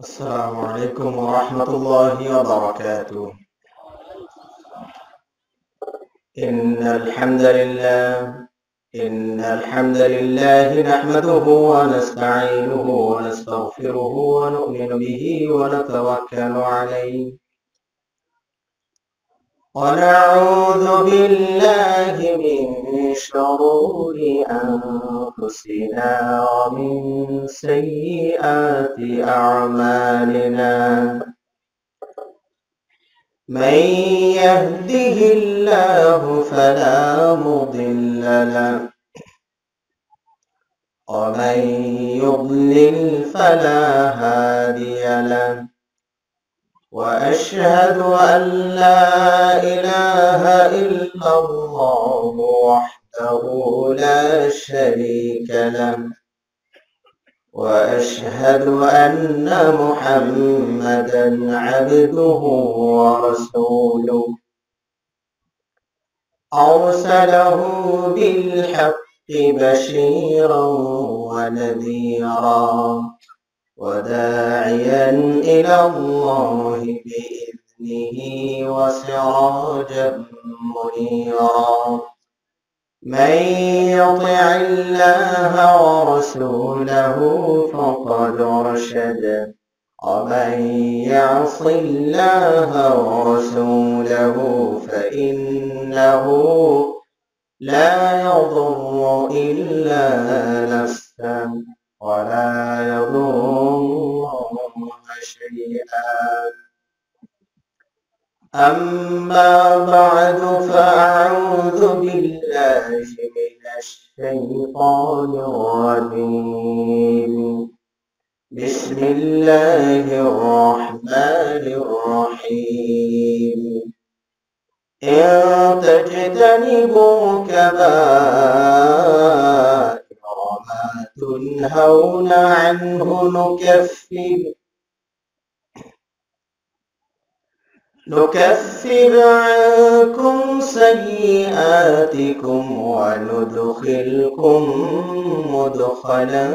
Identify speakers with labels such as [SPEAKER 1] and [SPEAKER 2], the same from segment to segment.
[SPEAKER 1] السلام عليكم ورحمة الله وبركاته. إن الحمد لله إن الحمد لله نحمده ونستعينه ونستغفره ونؤمن به ونتوكل عليه. ونعوذ بالله من شرور أنفسنا ومن سيئات أعمالنا. من يهده الله فلا مضل له ومن يضلل فلا هادي له. وأشهد أن لا إله إلا الله وحده لا شريك له وأشهد أن محمدا عبده ورسوله. أرسله بالحق بشيرا ونذيرا وداعيا إلى الله بإذنه وسراجا منيرا. من يطع الله ورسوله فقد رشد. ومن يعص الله ورسوله فإنه لا يضر إلا نفسه ولا يضر الله شيئا. أما بعد فأعوذ بالله من الشيطان الرجيم. بسم الله الرحمن الرحيم. إن تجتنبوا كبائر ما تنهون عنه نكفر. نكفر عنكم سيئاتكم وندخلكم مدخلا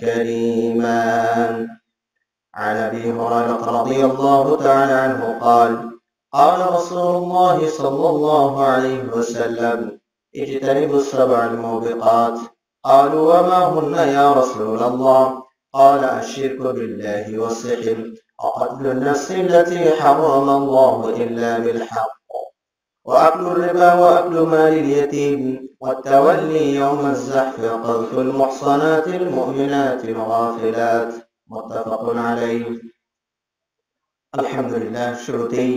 [SPEAKER 1] كريما. عن أبي هريرة رضي الله تعالى عنه قال قال رسول الله صلى الله عليه وسلم اجتنبوا السبع الموبقات. قالوا وما هن يا رسول الله؟ قال الشرك بالله والسحر. وقتل النفس التي حرم الله إلا بالحق وأكل الربا وأكل مال اليتيم والتولي يوم الزحف وقذف المحصنات المؤمنات الغافلات متفق عليه الحمد لله শুরুতেই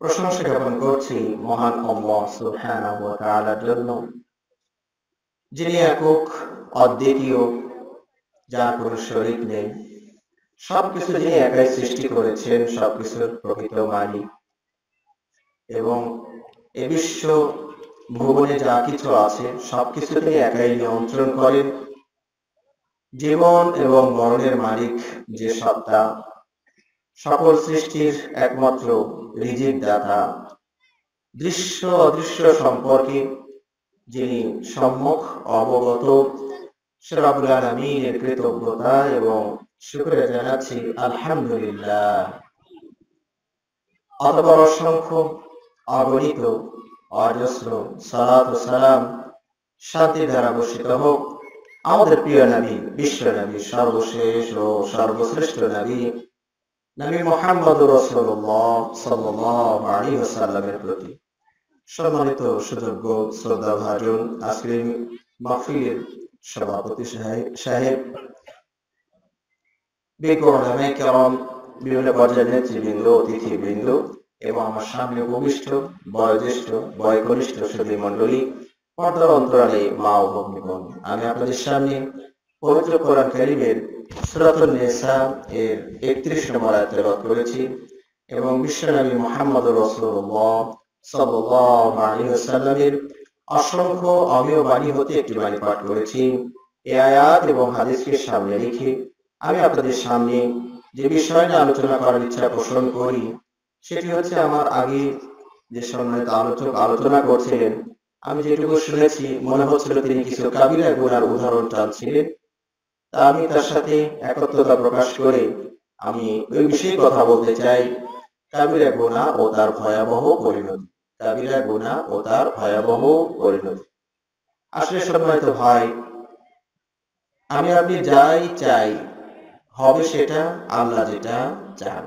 [SPEAKER 1] প্রশংসা জ্ঞাপন করছি মহান আল্লাহ সুবহানাহু ওয়া তাআলার জন্য যিনি একক অদ্বিতীয় যার কোনো শরীক নেই সবকিছু যিনি একাই সৃষ্টি করেছেন সবকিছুর প্রকৃত মালিক। এবং এ বিশ্ব ভুবনে যা কিছু আছে সবকিছু তিনি একাই নিয়ন্ত্রণ করেন। জীবন এবং মরণের মালিক যে সত্তা সকল সৃষ্টির একমাত্র রিজিক দাতা। দৃশ্য অদৃশ্য সম্পর্কে যিনি সম্মুখ অবগত শান্তি দ্বারা বর্ষিত হোক। আমাদের প্রিয় নবী, বিশ্ব নবী, সর্বশেষ ও সর্বশ্রেষ্ঠ নবী নবী মোহাম্মদ রসুল্লাহ প্রতি সম্মানিত সুযোগ্য শ্রদ্ধা ভাজন আজকের মাহফিলের সভাপতি সাহেব বিভিন্ন পর্যায়ের নেতৃবৃন্দ অতিথিবৃন্দ এবং আমার সামনে উপবিষ্ট বয়োজ্যেষ্ঠ বয়কনিষ্ঠ সুদী মন্ডলী পর্দার অন্তরালে মা ও ভগ্নিগণ। আমি আপনাদের সামনে পবিত্র কোরআন কারিমের সুরাতুল নেসা এর একত্রিশ নম্বর আয়াত করেছি। এবং বিশ্বনবী মোহাম্মদ রাসূলুল্লাহ সাল্লাল্লাহু আলাইহি ওয়াসাল্লামের অসংখ্য অমীয় বাণী হতে একটি বাণী পাঠ করেছি। এ আয়াত এবং হাদিসকে সামনে রেখে আমি আপনাদের সামনে যে বিষয় নিয়ে আলোচনা করার ইচ্ছা পোষণ করি, সেটি হচ্ছে আমার আগে যে সম্মানিত আলোচক আলোচনা করছিলেন, আমি যেটুকু শুনেছি, মনে হচ্ছিল তিনি কিছু কাবিলা গুনার উদাহরণ টানছিলেন তা আমি তার সাথে একত্রতা প্রকাশ করে আমি ওই বিষয়ে কথা বলতে চাই, কাবিরা গুণা ও তার ভয়াবহ পরিণতি। কাবিরা গুণা ও তার ভয়াবহ পরিণতি। আসলে সম্মানিত ভাই, আমি আপনি যাই চাই, হবে সেটা আল্লাহ যেটা চান।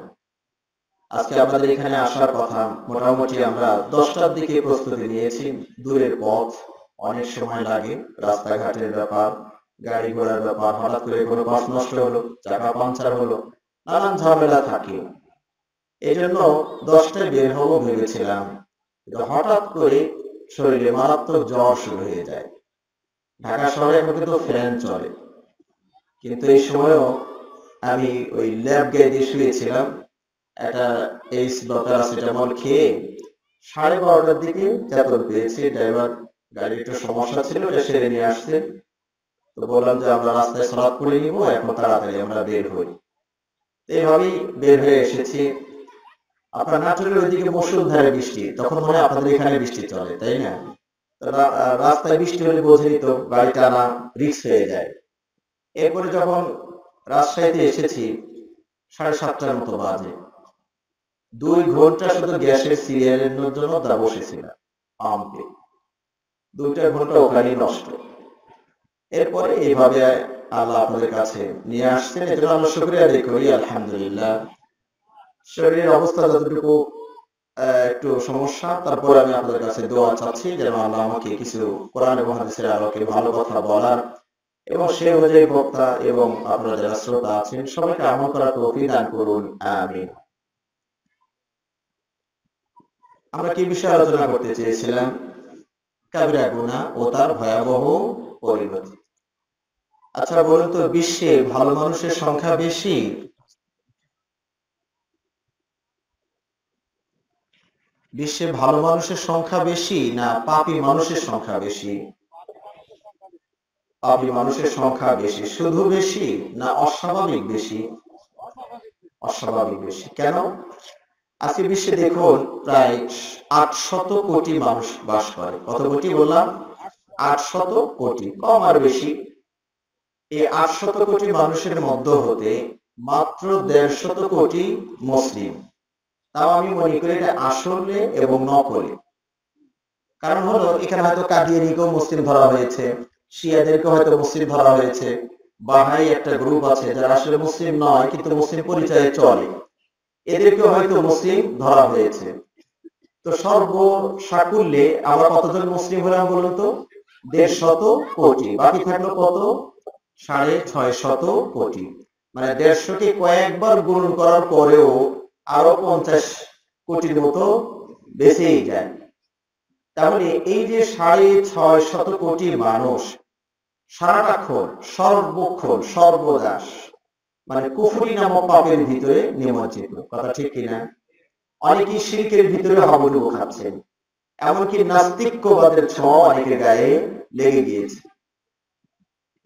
[SPEAKER 1] আজকে আমাদের এখানে আসার কথা, মোটামুটি আমরা দশটার দিকে প্রস্তুতি নিয়েছি, দূরের পথ, অনেক সময় লাগে, রাস্তাঘাটের ব্যাপার, গাড়ি ঘোড়ার ব্যাপার, হঠাৎ করে কোনো বাস নষ্ট হলো, চাকা পাঞ্চার হলো, নানান ঝামেলা থাকে। এই জন্য দশটায় বের হব ভেবেছিলাম। কিন্তু হঠাৎ করে শরীরে মারাত্মক জ্বর শুরু হয়ে যায়। ঢাকা শহরে এখন কিন্তু ফ্যান চলে। কিন্তু এই সময়ও আমি ওই ল্যাব গায়ে শুয়েছিলাম। একটা এইস বা প্যারাসিটামল খেয়ে সাড়ে বারোটার দিকে চেতন পেয়েছি, ড্রাইভার গাড়ির একটু সমস্যা ছিল ওটা সেরে নিয়ে আসছে। তো বললাম যে আমরা রাস্তায় সলাপ করে নিব, এখন তাড়াতাড়ি আমরা বের হই। এইভাবেই বের হয়ে এসেছি। আপনার নাটোরের ওইদিকে মুসুলধারে বৃষ্টি তখন মনে হয় আপনাদের এখানে বৃষ্টি চলে তাই না? রাস্তায় বৃষ্টি হলে বোঝেই তো গাড়ি টানা রিক্স হয়ে যায়। এরপরে যখন রাজশাহীতে এসেছি সাড়ে সাতটার মতো বাজে। দুই ঘণ্টা শুধু গ্যাসের সিরিয়ালের জন্য তা বসেছিলাম পাম্পে। দুইটা ঘণ্টা ওখানেই নষ্ট। এরপরে এইভাবে আল্লাহ আপনাদের কাছে নিয়ে আসছেন এজন্য আমরা শুক্রিয়া করি আলহামদুলিল্লাহ। শরীরের অবস্থা যতটুকু একটু সমস্যা, তারপর আমি আপনাদের কাছে দোয়া চাচ্ছি যেন আল্লাহ আমাকে কিছু কোরআন এবং হাদিসের আলোকে ভালো কথা বলার এবং সে অনুযায়ী বক্তা এবং আপনারা যারা শ্রোতা আছেন, সবাইকে আমল করার তৌফিক দান করুন। আমিন। আমরা কি বিষয়ে আলোচনা করতে চেয়েছিলাম? কাবিরা গুনাহ ও তার ভয়াবহ পরিণতি। আচ্ছা বলুন তো, বিশ্বে ভালো মানুষের সংখ্যা বেশি বিশ্বে ভালো মানুষের সংখ্যা বেশি না পাপি মানুষের সংখ্যা বেশি? পাপী মানুষের সংখ্যা বেশি শুধু বেশি না অস্বাভাবিক বেশি? অস্বাভাবিক বেশি। কেন? আজকে বিশ্বে দেখুন, প্রায় আটশত কোটি মানুষ বাস করে। কত কোটি বললাম? আটশত কোটি, কম আর বেশি। এই আটশত কোটি মানুষের মধ্য হতে মাত্র দেড়শত কোটি মুসলিম। তাও আমি মনে করি এটা আসলে এবং নকলে। কারণ হলো, এখানে হয়তো কাদিয়ানিকেও মুসলিম ধরা হয়েছে শিয়াদেরকে হয়তো মুসলিম ধরা হয়েছে, বাহাই একটা গ্রুপ আছে যারা আসলে মুসলিম নয়, কিন্তু মুসলিম পরিচয়ে চলে। এদেরকে হয়তো মুসলিম ধরা হয়েছে। তো সর্ব সাকুল্যে আমরা কতজন মুসলিম হলাম বলুন তো? দেড় শত কোটি। বাকি থাকল কত? সাড়ে ছয় শত কোটি। মানে দেড়শোকে কয়েকবার গুণন করার পরেও আরও পঞ্চাশ কোটির মতো বেঁচেই যায়। তাহলে এই যে সাড়ে ছয় শত কোটি মানুষ সারাটাক্ষণ সর্বক্ষণ সর্বদাস মানে কুফরি নামক পাপের ভিতরে নিমজ্জিত। কথা ঠিক কিনা? অনেকেই শিল্পের ভিতরে হাবুডুবু খাচ্ছেন, এমনকি নাস্তিক্যবাদের ছোঁয়া অনেকের গায়ে লেগে গিয়েছে।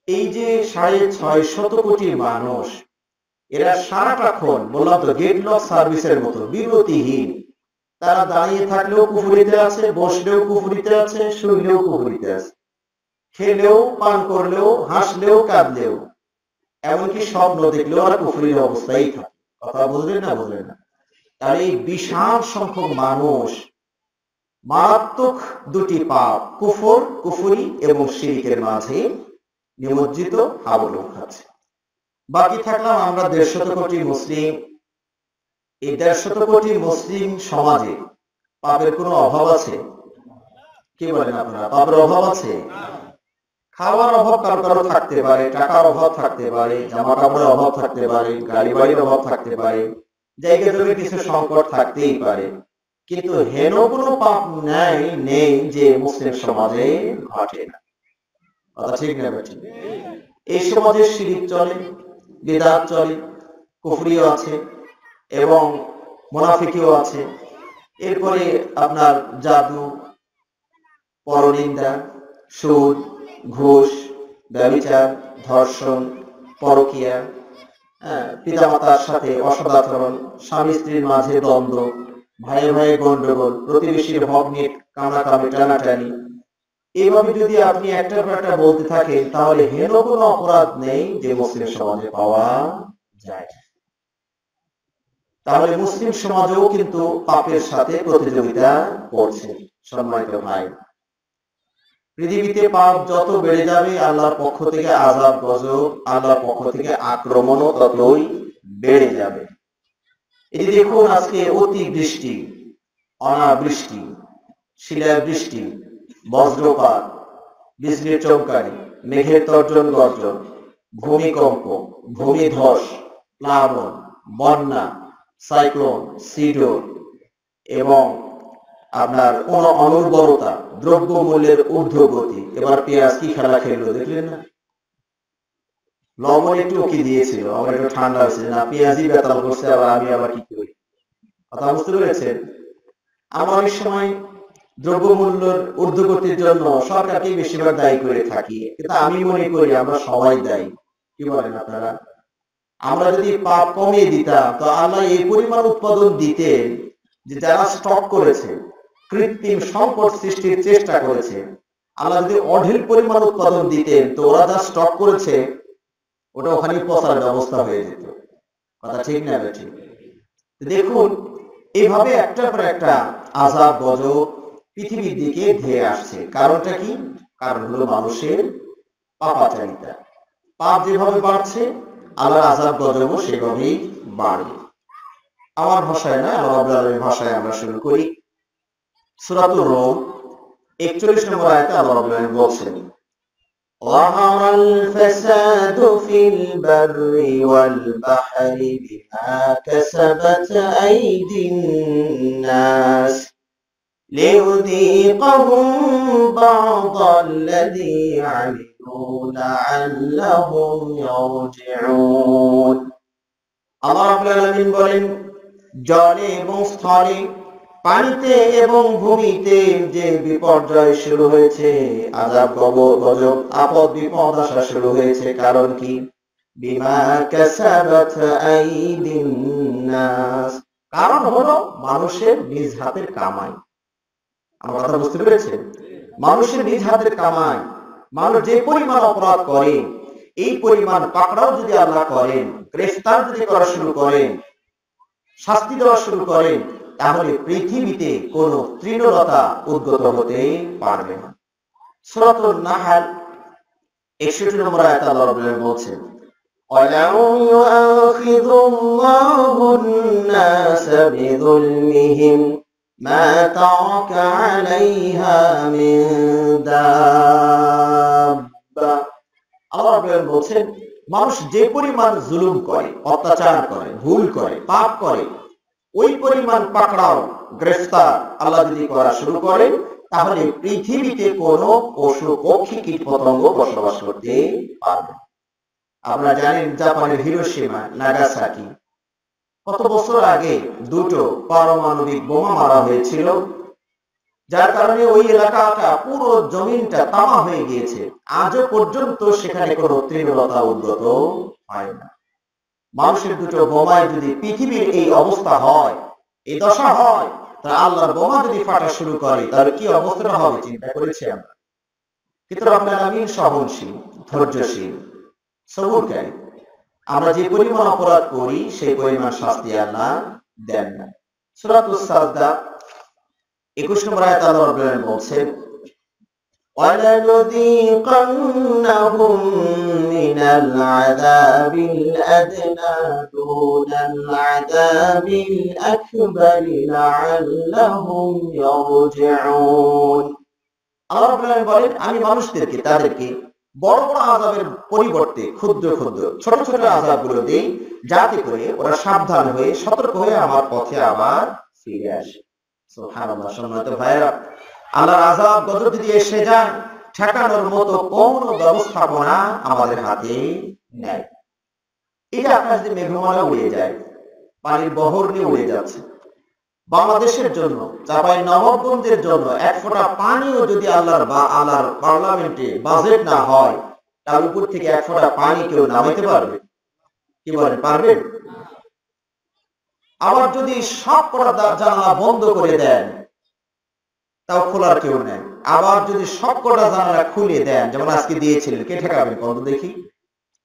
[SPEAKER 1] এই যে সাড়ে ছয় শত কোটি মানুষ এরা সারাটাক্ষণ বললাম তো গেট লক সার্ভিসের মতো বিরতিহীন তারা দাঁড়িয়ে থাকলেও কুফুরিতে আছে, বসলেও কুফুরিতে আছে, শুইলেও কুফুরিতে আছে। খেলেও, পান করলেও, হাসলেও, কাঁদলেও। এমনকি স্বপ্ন দেখলেও আর কুফুরির অবস্থায় থাকে। কথা বুঝলেন না বুঝলেন না? তাহলে এই বিশাল সংখ্যক মানুষ, মারাত্মক দুটি পাপ, কুফর, কুফুরি এবং শিরিকের মাঝে নিমজ্জিত হাবুডুবু খাচ্ছে বাকি থাকলাম আমরা দেড়শত কোটি মুসলিম। এই দেড়শত কোটি মুসলিম সমাজে পাপের কোনো অভাব আছে? কি বলেন আপনারা? পাপের অভাব আছে? খাওয়ার অভাব কারও কারও থাকতে পারে, টাকার অভাব থাকতে পারে জামা কাপড়ের অভাব থাকতে পারে গাড়ি বাড়ির অভাব থাকতে পারে, জায়গা জমি কিছু সংকট থাকতেই পারে। কিন্তু হেন কোনো পাপ নাই, নেই যে মুসলিম সমাজে ঘটে না। ঠিক না এই সমাজে শিরিক চলে। বিদাত চলে কুফরিও আছে এবং মোনাফিকিও আছে। এরপরে আপনার জাদু পরনিন্দা সুদ ঘুষ ব্যবিচার ধর্ষণ পরকিয়া হ্যাঁ, পিতামাতার সাথে অসদাচরণ স্বামী স্ত্রীর মাঝে দ্বন্দ্ব ভাইয়ে ভাইয়ে গন্ডগোল প্রতিবেশীর নিয়ে কামড়াকামড়ি টানাটানি এইভাবে যদি আপনি একটার পর একটা বলতে থাকেন, তাহলে হেন কোনো অপরাধ নেই যে মুসলিম সমাজে পাওয়া যায়। তাহলে মুসলিম সমাজেও কিন্তু পাপের সাথে প্রতিযোগিতা করছে, সম্মানিত ভাই। পৃথিবীতে পাপ যত বেড়ে যাবে, আল্লাহর পক্ষ থেকে আজাব গজব, আল্লাহর পক্ষ থেকে আক্রমণও ততই বেড়ে যাবে। এই দেখুন, আজকে অতি বৃষ্টি, অনাবৃষ্টি শিলা বৃষ্টি বজ্রপাত বিজলির চৌকারি মেঘের তর্জন গর্জন, ভূমিকম্প, ভূমিধস, প্লাবন, বন্যা, সাইক্লোন, সিডোর এবং আপনার কোন অনুর্বরতা দ্রব্য মূল্যের ঊর্ধ্বগতি। এবার পেঁয়াজ কি খেলা খেললো, দেখলেন না? লবণ একটু কি দিয়েছিল, আমার একটু ঠান্ডা হয়েছে, না, পেঁয়াজই বেতাল করছে, আবার আমি আবার কি করি? কথা বুঝতে পেরেছেন? আমার সময় দ্রব্যমূল্যের ঊর্ধ্বগতির জন্য সরকারকে বেশিরভাগ দায়ী করে থাকি। কিন্তু আমি মনে করি আমরা সবাই দায়ী। কি বলেন আপনারা? আমরা যদি পাপ কমিয়ে দিতাম, তো আল্লাহ এই পরিমাণ উৎপাদন দিতেন যে যারা স্টক করেছে, কৃত্রিম সংকট সৃষ্টির চেষ্টা করেছে, আল্লাহ যদি অঢেল পরিমাণ উৎপাদন দিতেন, তো ওরা যা স্টক করেছে, ওটা ওখানে পচার ব্যবস্থা হয়ে যেত। কথা ঠিক না ঠিক? দেখুন, এভাবে একটার পর একটা আজাব গজব পৃথিবীর দিকে ধেয়ে আসছে কারণটা কি কারণ হলো মানুষের পাপাচারিতা পাপ যেভাবে বাড়ছে আল্লাহর আজাব গজবও সেভাবেই বাড়বে আমার ভাষায় না আল্লাহ ভাষায় আমরা শুরু করি সুরাতুর রোম একচল্লিশ নম্বর আয়তে আল্লাহ রাব্বুল বলছেন ظهر الفساد في البر والبحر بما كسبت أيدي الناس ليذيقهم بعض الذي عملوا لعلهم يرجعون আল্লাহ রাব্বুল আলামিন বলেন জলে এবং স্থলে পানিতে এবং ভূমিতে যে বিপর্যয় শুরু হয়েছে আজাব গজব আপদ বিপদ আসা শুরু হয়েছে কারণ কি বিমা কাসাবাত আইদিন নাস কারণ হলো মানুষের নিজ হাতের কামাই আমার কথা বুঝতে পেরেছেন মানুষের নিজ হাতের কামাই মানুষ যে পরিমাণ অপরাধ করে এই পরিমাণ পাকড়াও যদি আল্লাহ করেন গ্রেফতার যদি করা শুরু করেন শাস্তি দেওয়া শুরু করেন তাহলে পৃথিবীতে কোন তৃণলতা উদ্গত হতে পারবে না সুরাতুন নাহাল 61 নম্বর আয়াত আল্লাহ রাব্বুল বলছেন ولو يؤاخذ الله الناس بظلمهم ما ترك عليها من دابة আল্লাহ রাব্বুল বলছেন মানুষ যে পরিমাণ জুলুম করে অত্যাচার করে ভুল করে পাপ করে ওই পরিমাণ পাকড়াও গ্রেফতার আল্লাহ যদি করা শুরু করে তাহলে পৃথিবীতে কোন পশু পক্ষী কীট পতঙ্গ বসবাস করতে পারবে আপনারা জানেন জাপানের হিরোসীমা নাগাসাকি কত বছর আগে দুটো পারমাণবিক বোমা মারা হয়েছিল, যার কারণে ওই এলাকাটা, পুরো জমিনটা তামা হয়ে গিয়েছে। আজও পর্যন্ত সেখানে কোনো তৃণলতা উদ্গত হয় না। মানুষের দুটো বোমায় যদি পৃথিবীর এই অবস্থা হয় এই দশা হয় তাহলে আল্লাহর বোমা যদি ফাটা শুরু করে, তাহলে কি অবস্থাটা হবে চিন্তা করেছি আমরা। কিন্তু আপনার আমি সহনশীল, ধৈর্যশীল সবুরকারী আমরা যে পরিমাণ অপরাধ করি সেই পরিমাণ শাস্তি আল্লাহ দেন না সুরাতুস সাজদা 21 নম্বর আয়াত আল্লাহ রাব্বুল আলামিন বলছেন ولنذيقنهم من العذاب الأدنى دون العذاب الأكبر لعلهم يرجعون আল্লাহ রাব্বুল আলামিন বলেন আমি মানুষদেরকে তাদেরকে বড় বড় আযাবের পরিবর্তে ক্ষুদ্র ক্ষুদ্র, ছোট ছোট আযাবগুলো দেই, যাতে করে ওরা সাবধান হয়ে, সতর্ক হয়ে আমার পথে আবার ফিরে আসে। আল্লাহর আযাব গজব যদি এসে যায়, ঠেকানোর মতো কোন ব্যবস্থাপনা আমাদের হাতে নেই। এটা আকাশ দিয়ে মেঘমালা উড়ে যায়, পানির বহর নিয়ে উড়ে যাচ্ছে বাংলাদেশের জন্য চাপাই নবাবগঞ্জের জন্য এক ফোঁটা পানিও যদি আল্লাহর বা আল্লাহর পার্লামেন্টে বাজেট না হয়, তার উপর থেকে এক ফোঁটা পানি কেউ নামাইতে পারবে? কি বলেন পারবেন আবার যদি সব কটা জানালা বন্ধ করে দেন, তাও খোলার কেউ নেই। আবার যদি সবকটা জানালা খুলে দেন, যেমন আজকে দিয়েছিলেন, কে ঠেকাবেন কত দেখি?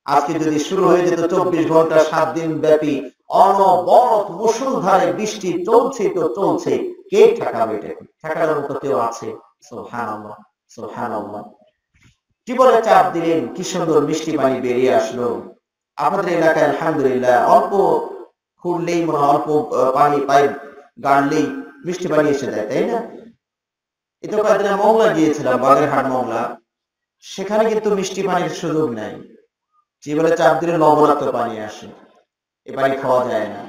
[SPEAKER 1] আজকে যদি শুরু হয়ে যেত চব্বিশ ঘণ্টা সাত দিন ব্যাপী অনবরত মুসুলধারে বৃষ্টি চলছে তো চলছে। কে ঠেকাবে এটাকে ঠেকানোর কেউ আছে? টিবলে চাপ দিলেন? কি সুন্দর মিষ্টি পানি বেরিয়ে আসলো। আমাদের এলাকায় আলহামদুলিল্লাহ অল্প খুললেই মনে অল্প পানি পাইপ গাড়লেই মিষ্টি পানি এসে যায়, তাই না? এই তো কয়েকদিন মংলা গিয়েছিলাম, বাগেরহাট মংলা। সেখানে কিন্তু মিষ্টি পানির সুযোগ নাই। টিউবওয়েলে চাপ দিলে লবণাক্ত পানি আসে। এ পানি খাওয়া যায় না।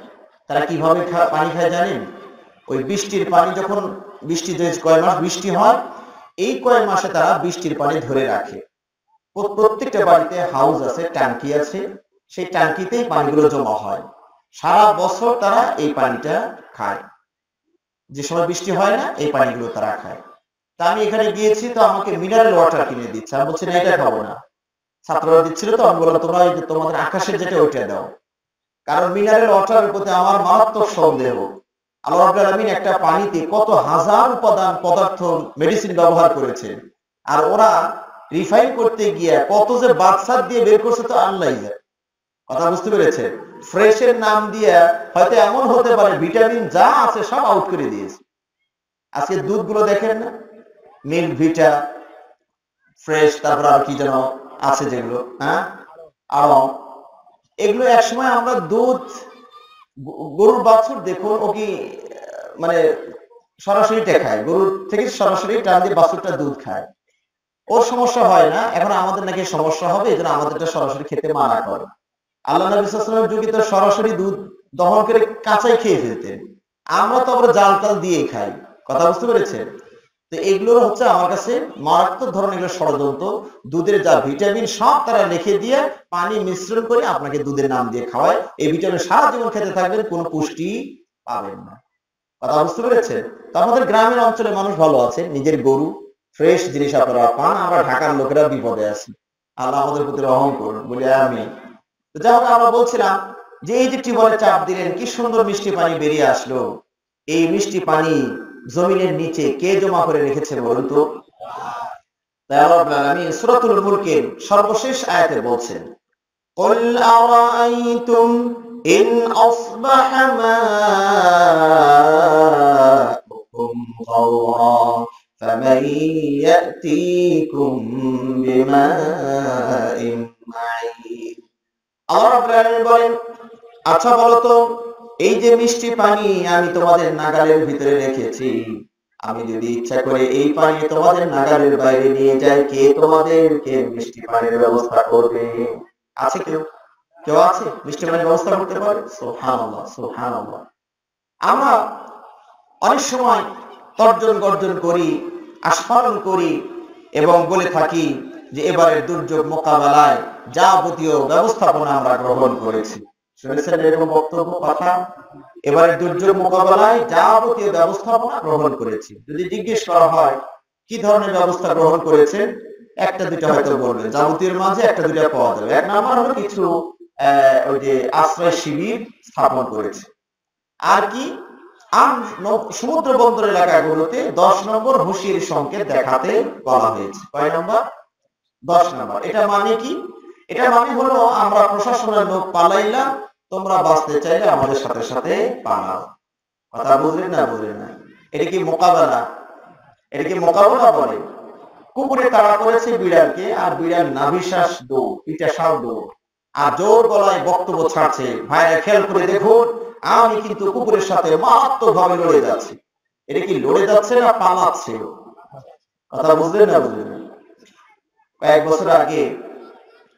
[SPEAKER 1] তারা কীভাবে পানি খায় জানেন? ওই বৃষ্টির পানি যখন বৃষ্টি কয় মাস বৃষ্টি হয়, এই কয় মাসে তারা বৃষ্টির পানি ধরে রাখে। প্রত্যেকটা বাড়িতে হাউস আছে, ট্যাঙ্কি আছে, সেই ট্যাঙ্কিতেই পানিগুলো জমা হয়। সারা বছর তারা এই পানিটা খায়। যে সময় বৃষ্টি হয় না, এই পানিগুলো তারা খায়। তা আমি এখানে গিয়েছি, তো আমাকে মিনারেল ওয়াটার কিনে দিচ্ছে। আমি বলছি, না, এটা খাব না। ছাত্ররা দিচ্ছিল তো, আমি বললাম, তোমরা তোমাদের আকাশের যেটা, ওইটা দাও। কারণ মিনারেল ওয়াটারের প্রতি আমার মারাত্মক সন্দেহ। আল্লাহ একটা পানিতে কত হাজার উপাদান পদার্থ মেডিসিন ব্যবহার করেছেন। আর ওরা রিফাইন করতে গিয়ে কত যে বাদশাদ দিয়ে বের করছে তো আল্লাহ কথা বুঝতে পেরেছে ফ্রেশের নাম দিয়ে হয়তো এমন হতে পারে ভিটামিন যা আছে সব আউট করে দিয়েছে। আজকে দুধগুলো দেখেন না? মিল্ক ভিটা ফ্রেশ তারপর আর কি যেন আছে যেগুলো হ্যাঁ? আরও এগুলো একসময় আমরা দুধ গরুর বাছুর দেখুন ও কি মানে সরাসরি খায় গরুর থেকে সরাসরি টান দিয়ে বাছুরটা দুধ খায়। ওর সমস্যা হয় না এখন আমাদের নাকি সমস্যা হবে এই জন্য আমাদেরটা সরাসরি খেতে মানা করে। আল্লাহ নবী সাল্লামের যুগে তো সরাসরি দুধ দহন করে কাঁচাই খেয়ে ফেলতেন। আমরা তো আবার জাল টাল দিয়ে খাই। কথা বুঝতে পেরেছেন? তো এগুলো হচ্ছে আমার কাছে মারাত্মক ধরনের ষড়যন্ত্র। দুধের যা ভিটামিন সব তারা লিখে দিয়ে পানি মিশ্রণ করে আপনাকে দুধের নাম দিয়ে খাওয়ায়। এই ভিটামিন সারা জীবন খেতে থাকবেন, কোনো পুষ্টি পাবেন না। কথা বুঝতে পেরেছেন? তো আমাদের গ্রামের অঞ্চলে মানুষ ভালো আছে, নিজের গরু ফ্রেশ জিনিস আপনারা পান, আমরা ঢাকার লোকেরা বিপদে আছি। আল্লাহ আমাদের প্রতি রহম করুন, বলে আমি যাই হোক, আমরা বলছিলাম যে এই যে টিউবওয়েলে চাপ দিলেন, কি সুন্দর মিষ্টি পানি বেরিয়ে আসলো। এই মিষ্টি পানি জমিনের নিচে কে জমা করে রেখেছে বলুন তো তাই আল্লাহ রাব্বুল আলামিন সূরাতুল মুলকের সর্বশেষ আয়াতে বলছেন قل أرأيتم إن أصبح ماؤكم غورا فمن يأتيكم بماء معين আল্লাহ রাব্বুল আলামিন বলেন আচ্ছা বলো তো এই যে মিষ্টি পানি আমি তোমাদের নাগালের ভিতরে রেখেছি, আমি যদি ইচ্ছা করে এই পানি তোমাদের নাগালের বাইরে নিয়ে যাই, কে তোমাদেরকে মিষ্টি পানির ব্যবস্থা করবে? আছে কেউ? কেউ আছে? মিষ্টি পানির ব্যবস্থা করতে পারে? সুবহানাল্লাহ সুবহানাল্লাহ। আমরা অনেক সময় তর্জন গর্জন করি আস্ফালন করি এবং বলে থাকি যে এবারের দুর্যোগ মোকাবেলায় যাবতীয় ব্যবস্থাপনা আমরা গ্রহণ করেছি। শুনেছেন এরকম বক্তব্য কথা এবারে দুর্যোগ মোকাবেলায় যাবতীয় ব্যবস্থাপনা গ্রহণ করেছি। যদি জিজ্ঞেস করা হয়, কি ধরনের ব্যবস্থা গ্রহণ করেছেন? একটা দুটো হয়তো বলবেন। যাবতীয় মাঝে একটা দুটো পাওয়া যাবে। এক নাম্বার হলো কিছু ওই যে আশ্রয় শিবির স্থাপন করেছে। আর কি? ন- সমুদ্র বন্দর এলাকাগুলোতে দশ নম্বর হুঁশিয়ারি সংকেত দেখাতে বলা হয়েছে। কয় নম্বর? দশ নম্বর। এটা মানে কি? এটা মানে হলো আমরা প্রশাসনের লোক পালাইলাম তোমরা বাঁচতে চাইলে আমাদের সাথে সাথে পালাও কথা বুঝলেন না বুঝলেন না? এটা কি মোকাবেলা? এটা কি মোকাবেলা বলে? কুকুরে তাড়া করেছে বিড়ালকে আর বিড়াল নাভিশ্বাস দৌড় পিঠাশাল দৌড়। আর জোর গলায় বক্তব্য ছাড়ছে, ভাইরা, খেয়াল করে দেখুন, আমি কিন্তু কুকুরের সাথে মারাত্মক ভাবে লড়ে যাচ্ছি। এটা কি লড়ে যাচ্ছে না পালাচ্ছে? কথা বুঝলেন না বুঝলেন? কয়েক বছর আগে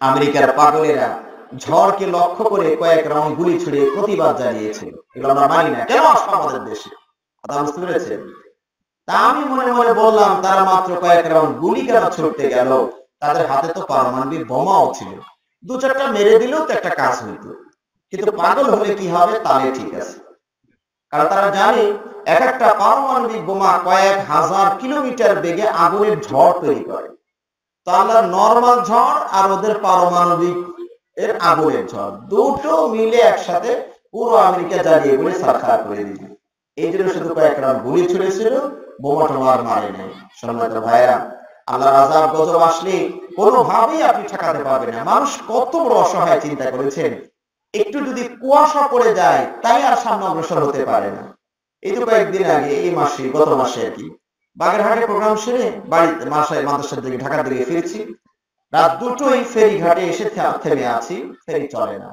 [SPEAKER 1] আমেরিকার পাগলেরা ঝড়কে লক্ষ্য করে কয়েক রাউন্ড গুলি ছুড়ে প্রতিবাদ জানিয়েছিল এগুলো আমরা মানি না। কেন আসলো আমাদের দেশে? কথা বুঝতে পেরেছেন? তা আমি মনে মনে বললাম, তারা মাত্র কয়েক রাউন্ড গুলি কেন ছুটতে গেল? তাদের হাতে তো পারমাণবিক বোমাও ছিল। দু চারটা মেরে দিলেও তো একটা কাজ হইতো। কিন্তু পাগল হলে কি হবে তাহলে ঠিক আছে। কারণ তারা জানে, এক একটা পারমাণবিক বোমা কয়েক হাজার কিলোমিটার বেগে আগুনের ঝড় তৈরি করে। তো আল্লাহর নর্মাল ঝড় আর ওদের পারমাণবিক এর আগুনের ঝড় দুটো মিলে একসাথে পুরো আমেরিকা জ্বালিয়ে করে দিবে এই জন্য শুধু গুলি ছুড়েছিল, বোমা টোমা আর মারে আজাব গজব আসলে আপনি ঠেকাতে পারবেন না। মানুষ কত বড় অসহায় চিন্তা করেছেন। একটু যদি কুয়াশা পড়ে যায়, তাই আর সামনে অগ্রসর হতে পারে না। এই তো কয়েকদিন আগে, এই মাসে, গত মাসে আর কি বাগেরহাটে প্রোগ্রাম সেরে বাড়িতে মাসায় মাদ্রাসার দিকে, ঢাকার দিকে ফিরছি। রাত দুটোই ফেরি ঘাটে এসে থেমে আছি, ফেরি চলে না।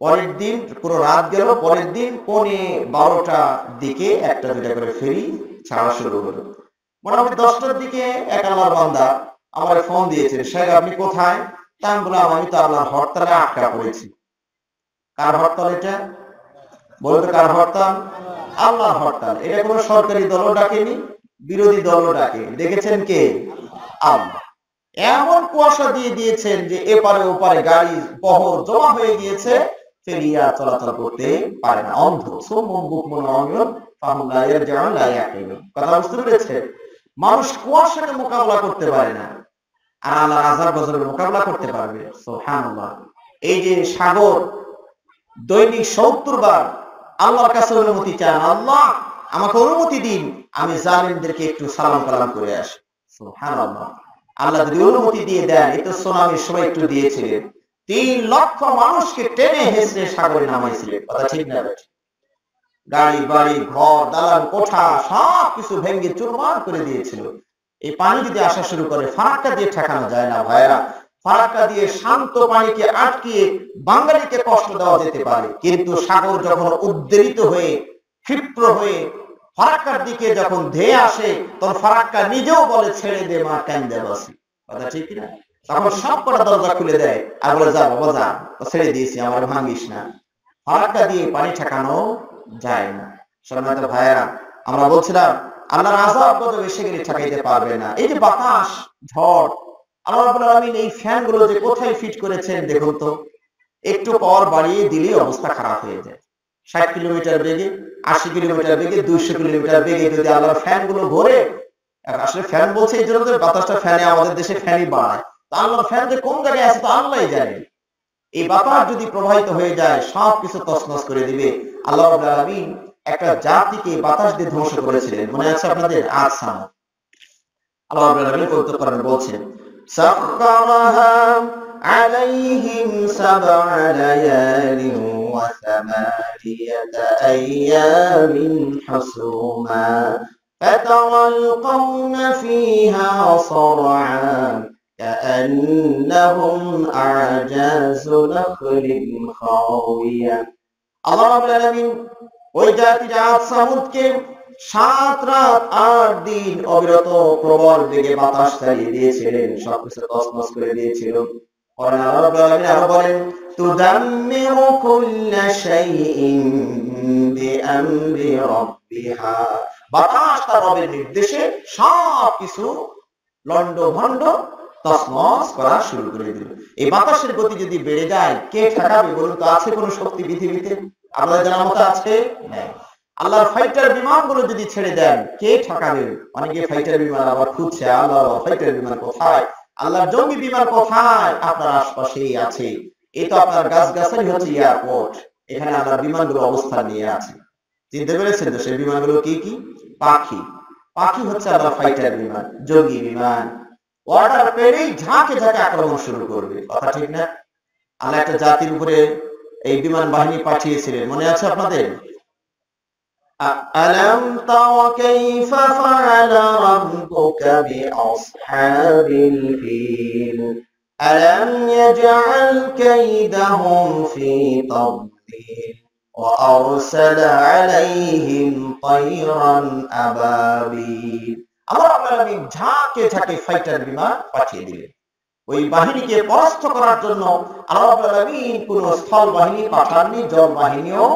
[SPEAKER 1] পরের দিন, পুরো রাত গেল, পরের দিন পৌনে বারোটা দিকে একটা দুটা করে ফেরি ছাড়া শুরু হলো। মোটামুটি দশটার দিকে এক আল্লাহর বান্দা আমার ফোন দিয়েছেন শেখ আপনি কোথায়? তা আমি বললাম, আমি তো আল্লাহর হরতালে আটকা পড়েছি। কার হরতাল এটা? বলতো কার হরতাল? আল্লাহর হরতাল। এটা কোনো সরকারি দলও ডাকেনি, বিরোধী দলও ডাকে দেখেছেন কে? আল্লাহ। এমন কুয়াশা দিয়ে দিয়েছেন যে এপারে ওপারে গাড়ি বহর জমা হয়ে গিয়েছে ফেরিয়া চলাচল করতে পারে না। অন্ধ মানুষ কুয়াশাকে মোকাবেলা করতে পারে না, আর আল্লাহর আযাব গজবের মোকাবেলা করতে পারবে। সুবহানাল্লাহ। এই যে সাগর, দৈনিক সত্তর বার আল্লাহর কাছে অনুমতি চান, আল্লাহ আমাকে অনুমতি দিন, আমি জালিমদেরকে একটু সালাম কালাম করে আসি। সুবহানাল্লাহ। আল্লাহ যদি অনুমতি দিয়ে দেন, এই তো সোনামির সময় একটু দিয়েছিলেন। তিন লক্ষ মানুষকে টেনে হেসড়ে সাগরে নামাইছিলেন। কথা ঠিক না গাড়ি, বাড়ি, ঘর, দালান, কোঠা সব কিছু ভেঙে চুরমার করে দিয়েছিল। এই পানি যদি আসা শুরু করে, ফারাক্কা দিয়ে ঠেকানো যায় না ভাইরা ফারাক্কা দিয়ে শান্ত পানিকে আটকিয়ে বাঙালিকে কষ্ট দেওয়া যেতে পারে। কিন্তু সাগর যখন উদ্বেলিত হয়ে, ক্ষিপ্র হয়ে ফারাক্কার দিকে যখন ধেয়ে আসে, তখন ফারাক্কা নিজেও বলে, ছেড়ে দে মা, কেন দেবাসি কথা ঠিক না তখন সব কটা দরজা খুলে দেয়, আর বলে, যা বাবা, যা ছেড়ে দিয়েছি, আমার ভাঙিস না। ফারাক্কা দিয়ে পানি ঠেকানো যায় না। সম্মানিত ভাইয়েরা, আমরা বলছিলাম, আল্লাহর আযাব গজব এসে গেলে ঠেকাইতে পারবে না। এই যে বাতাস, ঝড়, আল্লাহ রাব্বুল আলামিন এই ফ্যানগুলো যে কোথায় ফিট করেছেন দেখুন তো, একটু পাওয়ার বাড়িয়ে দিলেই অবস্থা খারাপ হয়ে যায়। ষাট কিলোমিটার বেগে আশি কিলোমিটার বেগে, দুইশো কিলোমিটার বেগে যদি আল্লাহর ফ্যানগুলো ঘোরে আসলে ফ্যান বলছে এই জন্য বাতাসটা ফ্যানে আমাদের দেশে ফ্যানই বাড়ায়। তা আল্লাহর ফ্যান যে কোন জায়গায় আছে তা আল্লাহই জানে। এই বাতাস যদি প্রবাহিত হয়ে যায় সব কিছু তছনছ করে দিবে। আল্লাহ আলামিন একটা জাতিকে বাতাস দিয়ে ধ্বংস করেছিলেন। মনে আছে আপনাদের? আজ সামা আল্লাহ আলামিন পবিত্র কোরআনে বলছেন সাখখারাহা আলাইহিম সাব'a লায়ালিন ওয়া সামানিয়াতা আইয়ামিন হুসুমা فترى القوم فيها صرعا كأنهم أعجاز نخل خاوية আল্লাহ রাব্বুল আলামিন ওই জাতি জাত সামুদকে সাত রাত আট দিন অবিরত প্রবল বেগে বাতাস চালিয়ে দিয়েছিলেন সবকিছু তছনছ করে দিয়েছিল আলামিন আরও বলেন, তুদাম্মিরু কুল্লা শাইইন বিআমরি রাব্বিহা। বাতাস তার রবের নির্দেশে সব কিছু লন্ড ভন্ড তছনছ করা শুরু করে দিল। এই বাতাসের গতি যদি বেড়ে যায়, কে ঠেকাবে বলুন তো, আছে কোনো শক্তি পৃথিবীতে? আল্লাহ জানার মতো আছে? আল্লাহর ফাইটার বিমানগুলো যদি ছেড়ে দেন, কে ঠেকাবে? অনেকে ফাইটার বিমান আবার খুঁজছে, আল্লাহ ফাইটার বিমান কোথায়? আল্লাহর জঙ্গি বিমান কোথায় আপনার আশপাশেই আছে। এই তো আপনার গাছ গাছালি হচ্ছে এয়ারপোর্ট। এখানে আল্লাহর বিমানগুলো অবস্থান নিয়ে আছে। চিনতে পেরেছেন তো সেই বিমানগুলো কি কি? পাখি। পাখি হচ্ছে আল্লাহ ফাইটার বিমান, জঙ্গি বিমান। অর্ডার পেলেই ঝাঁকে ঝাঁকে আক্রমণ শুরু করবে। কথা ঠিক না? আল্লাহ একটা জাতির উপরে এই বিমান বাহিনী পাঠিয়েছিলেন। মনে আছে আপনাদের? ألم تر كيف فعل ربك بأصحاب الفيل ألم يجعل كيدهم في تضليل وأرسل عليهم طيرا أبابيل আল্লাহ রাব্বুল আলামিন ঝাঁকে ঝাঁকে ফাইটার বিমান পাঠিয়ে দিলেন ওই বাহিনীকে পরাস্ত করার জন্য আল্লাহ রাব্বুল আলামিন কোন স্থল বাহিনী পাঠাননি জল বাহিনীও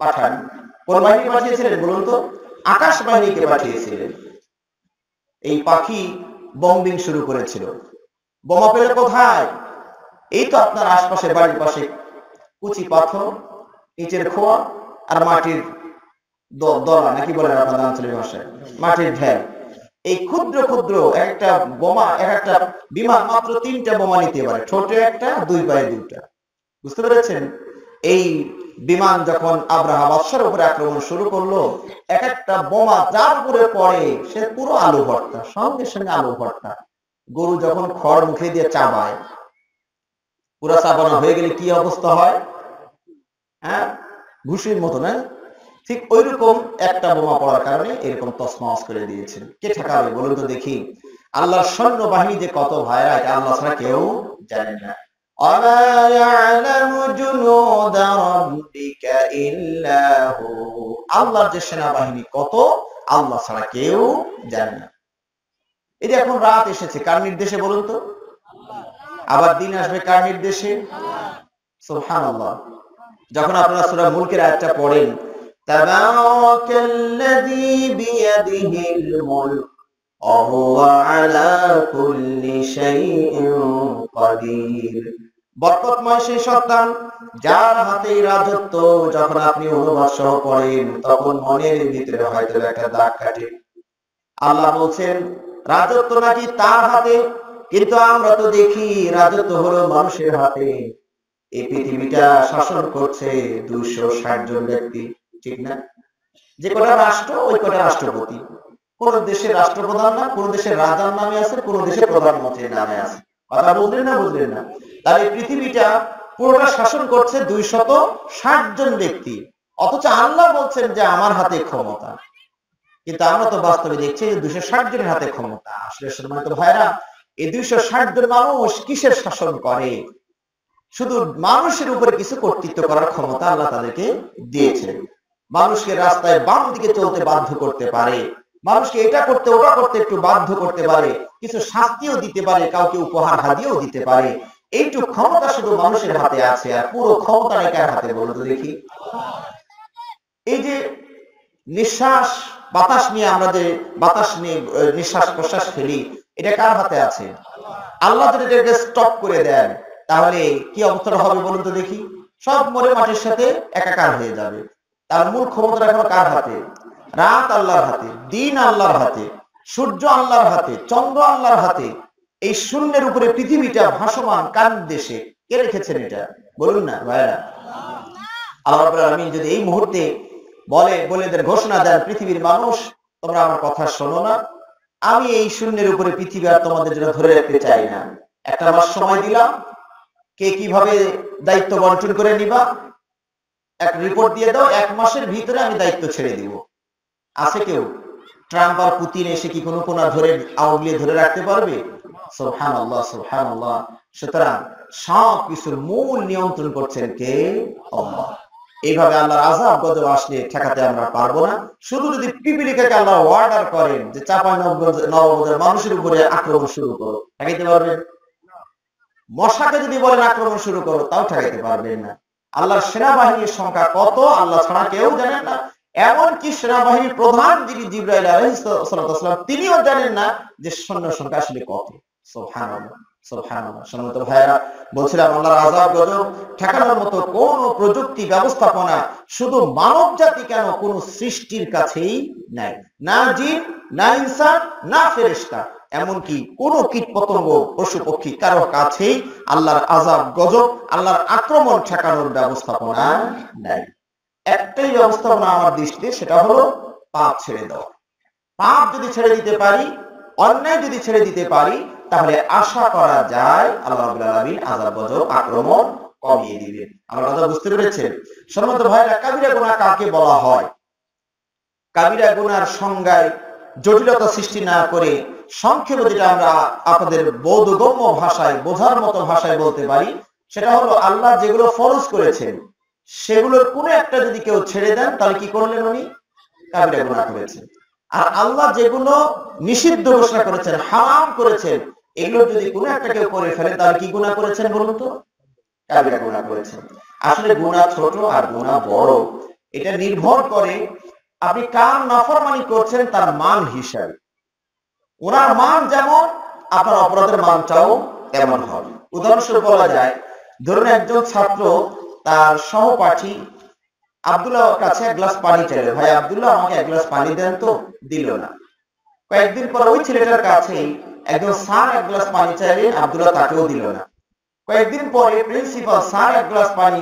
[SPEAKER 1] পাঠাননি কোন বাহিনী পাঠিয়েছিলেন বলুন তো? আকাশ বাহিনীকে পাঠিয়েছিলেন। এই পাখি বম্বিং শুরু করেছিল। বোমা পেলে কোথায়? এই তো আপনার আশপাশে বাড়ির পাশে। কুচি পাথর নিচের খোয়া আর মাটির দলা, নাকি বলেন আপনাদের আঞ্চলিক ভাষায়? মাটির ঢেল। এই ক্ষুদ্র ক্ষুদ্র একটা বোমা, এক একটা বিমান মাত্র তিনটা বোমা নিতে পারে। ছোট একটা, দুই পায়ে দুইটা। বুঝতে পেরেছেন? এই বিমান যখন আব্রাহা বাদশার উপরে আক্রমণ শুরু করল, এক একটা বোমা যার উপরে পড়ে, সে পুরো আলু ভর্তা, সঙ্গে সঙ্গে আলু ভর্তা। গরু যখন খড় মুখে দিয়ে চাবায়, পুরো চাবানো হয়ে গেলে কি অবস্থা হয়? হ্যাঁ? ঘুষির মতো, না? ঠিক ওইরকম একটা বোমা পড়ার কারণে এরকম তসমাস করে দিয়েছেন কে ঠেকাবে বলুন তো দেখি। আল্লাহর সৈন্য বাহিনী যে কত ভাইরা, এটা আল্লাহ ছাড়া কেউ জানে না। وما يعلم جنود ربك إلا هو আল্লাহর যে সেনাবাহিনী কত আল্লাহ ছাড়া কেউ জানে না এই যে এখন রাত এসেছে কার নির্দেশে বলুন তো আবার দিন আসবে কার নির্দেশে সুবহানাল্লাহ যখন আপনারা সূরা মুলকের আয়াতটা পড়েন তাবারাকাল্লাযী বিয়াদিহিল মুলক বরকতময় সেই সন্তান, যার হাতে রাজত্ব, যখন আপনি অনুবাদ সহ পড়েন, তখন মনের ভিতরে হয়তো একটা দাগ কাটে। আল্লাহ বলছেন, রাজত্ব নাকি তার হাতে? কিন্তু আমরা তো দেখি, রাজত্ব হলো মানুষের হাতে। এই পৃথিবীটা শাসন করছে দুশো ষাট জন ব্যক্তি, ঠিক না? যে কটা রাষ্ট্র, ওই কটা রাষ্ট্রপতি। কোন দেশের রাষ্ট্রপ্রধান না, কোন দেশের রাজার নামে আছে, কোন দেশের প্রধানমন্ত্রীর নামে আছে। কথা বুঝলেন না বুঝলেন না? তাহলে পৃথিবীটা পুরোটা শাসন করছে দুইশত ষাট জন ব্যক্তি। অথচ আল্লাহ বলছেন যে আমার হাতে ক্ষমতা। কিন্তু আমরা তো বাস্তবে দেখছি যে দুইশো ষাট জনের হাতে ক্ষমতা। আসলে সম্মানিত ভাইরা এই দুইশো ষাট জন মানুষ কিসের শাসন করে? শুধু মানুষের উপরে কিছু কর্তৃত্ব করার ক্ষমতা আল্লাহ তাদেরকে দিয়েছেন। মানুষকে রাস্তায় বাম দিকে চলতে বাধ্য করতে পারে। মানুষকে এটা করতে, ওটা করতে একটু বাধ্য করতে পারে, কিছু শাস্তিও দিতে পারে, কাউকে উপহার হাদিয়েও দিতে পারে। এইটুক ক্ষমতা শুধু মানুষের হাতে আছে, আর পুরো ক্ষমতা কার হাতে বলতো দেখি। এই যে নিঃশ্বাস, বাতাস নিয়ে আমরা যে বাতাস নিয়ে নিঃশ্বাস প্রশ্বাস ফেলি, এটা কার হাতে আছে? আল্লাহ যদি এটাকে স্টপ করে দেন, তাহলে কি অবস্থা হবে বলুন তো দেখি? সব মরে মাটির সাথে একাকার হয়ে যাবে। তার মূল ক্ষমতা এখন কার হাতে? রাত আল্লাহর হাতে, দিন আল্লাহর হাতে, সূর্য আল্লাহর হাতে, চন্দ্র আল্লাহর হাতে, এই শূন্যের উপরে পৃথিবীটা ভাসমান কার দেশে। কে রেখেছেন এটা? বলুন না ভাইরা আল্লাহ আলামিন যদি এই মুহূর্তে বলে বলে ঘোষণা দেন, পৃথিবীর মানুষ, তোমরা আমার কথা শোনো না। আমি এই শূন্যের উপরে পৃথিবী আর তোমাদের জন্য ধরে রাখতে চাই না। একটা মাস সময় দিলাম। কে কীভাবে দায়িত্ব বন্টন করে নিবা? এক রিপোর্ট দিয়ে দাও, এক মাসের ভিতরে আমি দায়িত্ব ছেড়ে দিব। আছে কেউ? ট্রাম্প আর পুতিন এসে কি কোনো কোনা ধরে আউগলিয়ে ধরে রাখতে পারবে? সোহান আল্লাহ সোহান আল্লাহ সুতরাং সব কিছুর মূল নিয়ন্ত্রণ করছেন কে? আল্লাহ। এইভাবে আজাব আসলে ঠেকাতে আমরা পারব না। শুধু যদি পিপিলিকাকে আল্লাহ অর্ডার করেন যে নবগঞ্জের মানুষের উপরে আক্রমণ শুরু করো, ঠেকাইতে পারবেন? মশাকে যদি বলেন আক্রমণ শুরু করো, তাও ঠেকাইতে পারবেন না। আল্লাহর সেনাবাহিনীর সংখ্যা কত? আল্লাহ ছাড়া কেউ জানেন না। এমনকি সেনাবাহিনীর প্রধান যিনি জিব্রাইল আলাইহিসসালাম তিনিও জানেন না যে সৈন্য সংখ্যা আসলে কত। এমনকি কোন কীট পতঙ্গ পশু পক্ষী কারও কাছেই আল্লাহর আযাব, গজব, আল্লাহর আক্রমণ ঠেকানোর ব্যবস্থাপনা নাই। একটাই ব্যবস্থাপনা আমার দৃষ্টিতে, সেটা হলো পাপ ছেড়ে দেওয়া। পাপ যদি ছেড়ে দিতে পারি, অন্যায় যদি ছেড়ে দিতে পারি, তাহলে আশা করা যায় আল্লাহ আলামিন আক্রমণ কমিয়ে দিবেন। আমরা কথা বুঝতে পেরেছেন? সম্মত ভাইরা কাবিরা গুনাহ কাকে বলা হয়? কাবিরা গুনার সংজ্ঞায় জটিলতা সৃষ্টি না করে সংক্ষেপে যেটা আমরা আপনাদের বোধগম্য ভাষায়, বোঝার মতো ভাষায় বলতে পারি, সেটা হলো আল্লাহ যেগুলো ফরজ করেছেন সেগুলোর কোনো একটা যদি কেউ ছেড়ে দেন, তাহলে কি করলেন উনি? কাবিরা গুনাহ করেছেন। আর আল্লাহ যেগুলো নিষিদ্ধ ঘোষণা করেছেন, হারাম করেছেন, এগুলো যদি কোনো একটা কেউ করে ফেলে, তাহলে কি গুনাহ করেছেন বলুন তো? কাবিরা গুনাহ করেছেন। আসলে গুনাহ ছোট আর গুনাহ বড়, এটা নির্ভর করে আপনি কার নাফরমানি করছেন, তার মান হিসাবে। ওনার মান যেমন, আপনার অপরাধের মানটাও তেমন হবে। উদাহরণস্বরূপ বলা যায়, ধরুন একজন ছাত্র তার সহপাঠী আব্দুল্লাহর কাছে এক গ্লাস পানি চাইল। ভাই আব্দুল্লাহ, আমাকে এক গ্লাস পানি দেন তো? দিল না। কয়েকদিন পর ওই ছেলেটার কাছে একজন স্যার এক গ্লাস পানি চাইলেন, আব্দুল্লাহ তাকেও দিল না। কয়েকদিন পরে প্রিন্সিপাল স্যার এক গ্লাস পানি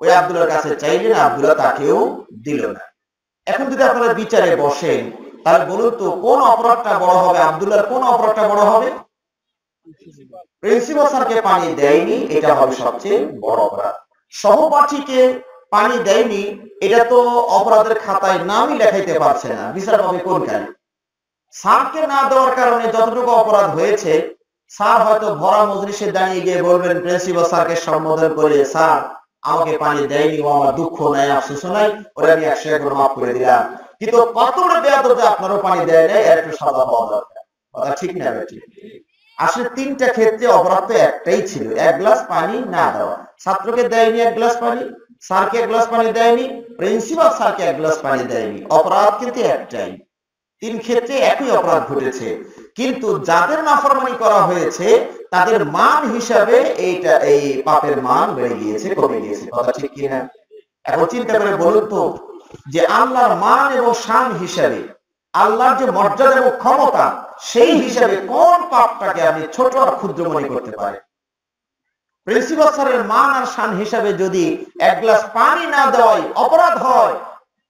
[SPEAKER 1] ওই আব্দুল্লাহর কাছে চাইলেন, আবদুল্লাহ তাকেও দিল না। এখন যদি আপনারা বিচারে বসেন, তাহলে বলুন তো, কোন অপরাধটা বড় হবে? আব্দুল্লাহর কোন অপরাধটা বড় হবে? প্রিন্সিপাল স্যারকে পানি দেয়নি, এটা হবে সবচেয়ে বড় অপরাধ। সহপাঠীকে পানি দেয়নি, এটা তো অপরাধের খাতায় নামই লেখাইতে পারছে না। বিচার পাবে কোনখানে স্যারকে না দেওয়ার কারণে যতটুকু অপরাধ হয়েছে, স্যার হয়তো ভরা মজলিসে দাঁড়িয়ে গিয়ে বলবেন, প্রিন্সিপাল স্যারকে সম্বোধন করে স্যার আমাকে পানি দেয়নি ও আমার দুঃখ নাই, আফসোস নাই, ওরা আমি একশো একবার মাফ করে দিলাম। কিন্তু কতটা বড় বেয়াদ যে আপনারও পানি দেয় নাই একটু সাজা পাওয়া দরকার। কথা ঠিক না বেটি আসলে তিনটা ক্ষেত্রে অপরাধ তো একটাই ছিল। এক গ্লাস পানি না দেওয়া। ছাত্রকে দেয়নি এক গ্লাস পানি, স্যারকে এক গ্লাস পানি দেয়নি, প্রিন্সিপাল স্যারকে এক গ্লাস পানি দেয়নি। অপরাধ কিন্তু একটাই। তিন ক্ষেত্রে একই অপরাধ ঘটেছে। কিন্তু যাদের নাফরমানি করা হয়েছে, তাদের মান হিসাবে এইটা, এই পাপের মান বেড়ে গিয়েছে, কমে গিয়েছে। কথা ঠিক কিনা? এখন চিন্তা করে বলুন তো, যে আল্লাহর মান এবং শান হিসাবে আল্লাহর যে মর্যাদা এবং ক্ষমতা সেই হিসাবে কোন পাপটাকে আমি ছোট আর ক্ষুদ্র মনে করতে পারি প্রিন্সিপাল স্যারের মান আর শান হিসাবে যদি এক গ্লাস পানি না দেওয়াই অপরাধ হয়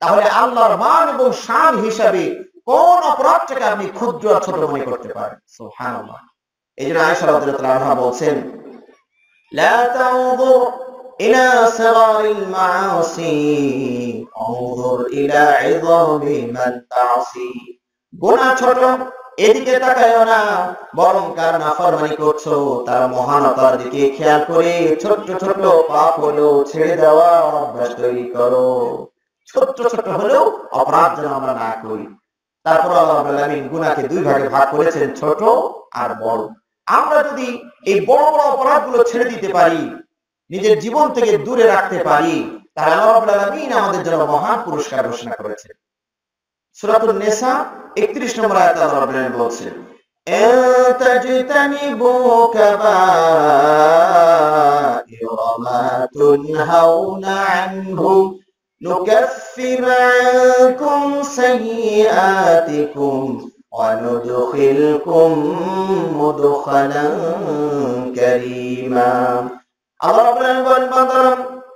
[SPEAKER 1] তাহলে আল্লাহর মান এবং শান হিসাবে কোন অপরাধটাকে আপনি ক্ষুদ্র আর ছোট মনে করতে পারেন? সুবহানাল্লাহ। এই জন্য আয়েশা রাদিয়াল্লাহু বলছেন লা তাউযু ইলা সাগারিল মাআসি আউযুর ইলা ইযামিল মাতাসি গুনাহ ছোট এদিকে তাকায়ও না, বরং কার করছ, তার মহানতার দিকে খেয়াল করে ছোট্ট ছোট্ট পাপ হলো ছেড়ে দেওয়া অভ্যাস তৈরি করো। ছোট্ট ছোট্ট হলেও অপরাধ যেন আমরা না করি। তারপর দুই ভাগে ভাগ করেছেন, ছোট আর বড়। আমরা যদি এই বড় বড় অপরাধগুলো ছেড়ে দিতে পারি, নিজের জীবন থেকে দূরে রাখতে পারি, তাহলে আল্লাহ আমাদের জন্য মহান পুরস্কার ঘোষণা করেছেন। সূরাতুন নিসা 31 নম্বর আয়াতে আল্লাহ রাব্বুল আলামিন বলছেন إن تجتنبوا كبائر ما تنهون عنه نكفر عنكم سيئاتكم وندخلكم مدخلا كريما আল্লাহ রাব্বুল আলামিন বলেন বান্দারা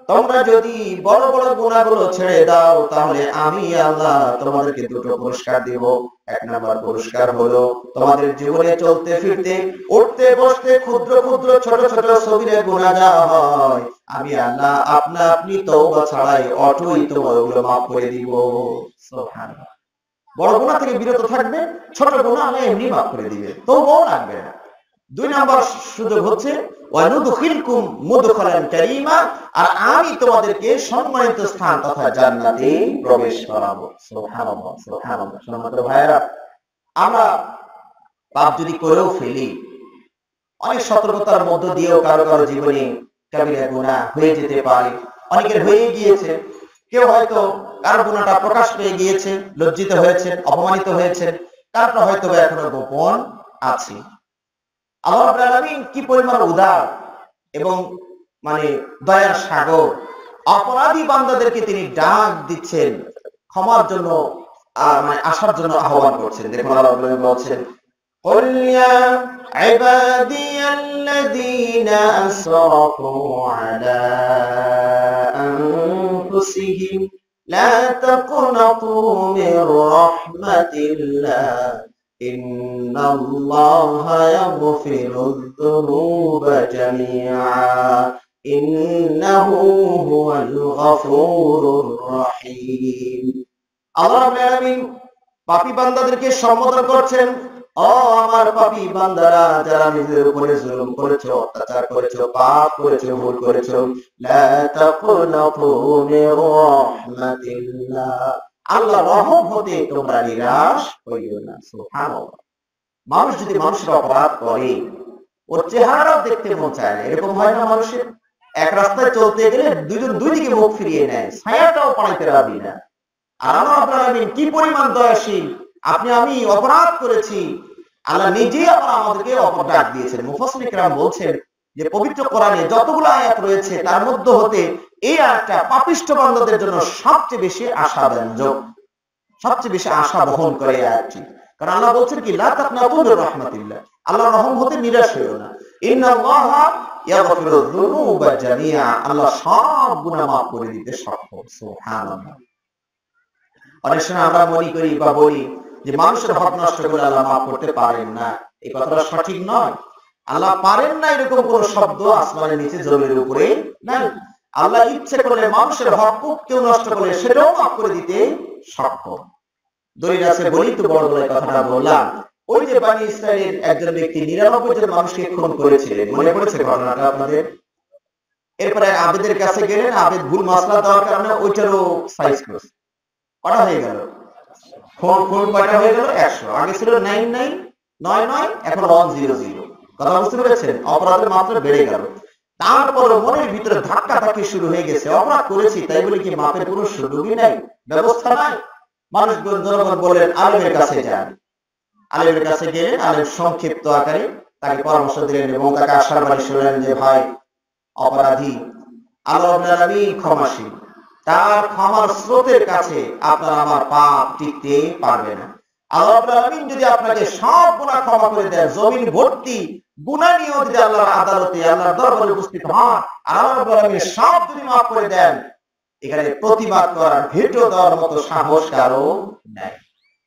[SPEAKER 1] তোমরা যদি বড় বড় গুনাহগুলো ছেড়ে দাও, তাহলে আমি আল্লাহ তোমাদেরকে দুটো পুরস্কার দেব। এক নাম্বার পুরস্কার হলো তোমাদের জীবনে চলতে ফিরতে, উঠতে বসতে ক্ষুদ্র ক্ষুদ্র ছোট ছোট সবিরে গুনাহ যা হয়, আমি আল্লাহ আপনা আপনি তওবা ছাড়াই অটোই তোমার ওগুলো মাফ করে দিব। বড় গুনাহ থেকে বিরত থাকবে, ছোট গুনাহ আল্লাহ এমনি মাফ করে দিবে তওবাও লাগবে না। দুই নাম্বার সুযোগ হচ্ছে অনেকের হয়ে গিয়েছে, কেউ হয়তো কারও গুণাটা প্রকাশ পেয়ে গিয়েছে, লজ্জিত হয়েছেন অপমানিত হয়েছেন কারোটা হয়তো এখনও গোপন আছে। আল্লাহ রাব্বুল আলামিন কি পরিমাণ উদার এবং মানে দয়ার সাগর অপরাধী বান্দাদেরকে তিনি ডাক দিচ্ছেন ক্ষমার জন্য আহ, মানে আসার জন্য আহ্বান করছেন দেখুন আল্লাহ রাব্বুল আলামিন বলছেন قل يا عبادي الذين أسرفوا على أنفسهم لا تقنطوا من رحمة الله إن الله يغفر الذنوب جميعا إنه هو الغفور الرحيم আল্লাহ রাব্বুল আলামিন পাপী বান্দাদেরকে সম্বোধন করছেন ও আমার পাপী বান্দারা যারা নিজেদের উপরে জুলুম করেছো অত্যাচার করেছো পাপ করেছো ভুল করেছো লা তাকুনাতু মির রাহমাতিল্লাহ আল্লাহ রহম হতে তোমরা নিরাশ হইও না, সুবহানাল্লাহ। মানুষ যদি মানুষের অপরাধ করে, ওর চেহারাও দেখতে মন চায় না, এরকম হয় না মানুষের? এক রাস্তায় চলতে গেলে দুজন দুই দিকে মুখ ফিরিয়ে নেয়, ছায়াটাও পাইতে রাবি না। আর আমার আপনার কি পরিমাণ দয়াশীল, আপনি আমি অপরাধ করেছি, আল্লাহ নিজেই আবার আমাদেরকে অপরাধ দিয়েছেন। মুফাসসির ইকরাম বলছেন যে পবিত্র কোরআনে যতগুলো আয়াত রয়েছে, তার মধ্যে হতে এই আয়াতটা পাপিষ্ঠ বান্দাদের জন্য সবচেয়ে বেশি আশাব্যঞ্জক, সবচেয়ে বেশি আশা বহন করে আয়াতটি। কারণ আল্লাহ বলছেন কি, লা তাকনাতু মির রাহমাতিল্লাহ। আল্লাহ রহম হতে নিরাশ হইও না। ইন্নাল্লাহা ইয়াগফিরু যুনুবা জামিআ। আল্লাহ সব গুনাহ মাফ করে দিতে সক্ষম, সুবহানাল্লাহ। অনেক সময় আমরা মনে করি বা বলি যে মানুষের হক নষ্ট করে আল্লাহ মাফ করতে পারেন না। এই কথাটা সঠিক নয়। আল্লাহ পারেন না এরকম কোন শব্দ আসমানের নিচে জমির উপরে? নাই। আল্লাহ ইচ্ছে করলে মানুষের হক কেউ নষ্ট করলে সেটাও মাফ করে দিতে সক্ষম। দলিল আছে তো বড় কথাটা বললাম, ওই যে ইসরায়েলের একজন ব্যক্তি নিরানব্বই জন মানুষকে খুন করেছিলেন, মনে ঘটনাটা আপনাদের? এরপরে আবেদের কাছে গেলেন, আবেদ ভুল মশলা দেওয়ার কারণে ওইটারও সাইজ হয়ে গেল? খুন খুন কয়টা হয়ে গেল? একশো। আগে ছিল নাইন নাইন নয় নয়, এখন ওয়ান জিরো জিরো কথা বুঝতে পেরেছেন? অপরাধের মাত্রা বেড়ে গেল। তারপর মনের ভিতরে ধাক্কা ধাক্কি শুরু হয়ে গেছে। অপরাধ করেছি, তাই বলে কি মাপের কোনো সুযোগই নাই? ব্যবস্থা নাই? মানুষ জনগণ আলেমের কাছে যান। কাছে সংক্ষিপ্ত আকারে তাকে পরামর্শ দিলেন এবং তাকে আশার বাড়ি শুনলেন যে, ভাই, অপরাধী, আল্লাহ আলামিন ক্ষমাশীল। তার ক্ষমার স্রোতের কাছে আপনার আমার পাপ টিকতে পারবে না। আল্লাহ যদি আপনাকে সব গুনাহ ক্ষমা করে দেন, জমিন ভর্তি গুনাহ নিয়েও যদি আদালতে দরবারে উপস্থিত হন, আল্লাহ সব যদি মাফ করে দেন, এখানে প্রতিবাদ করার ভেটো দেওয়ার মতো সাহস কারও নাই।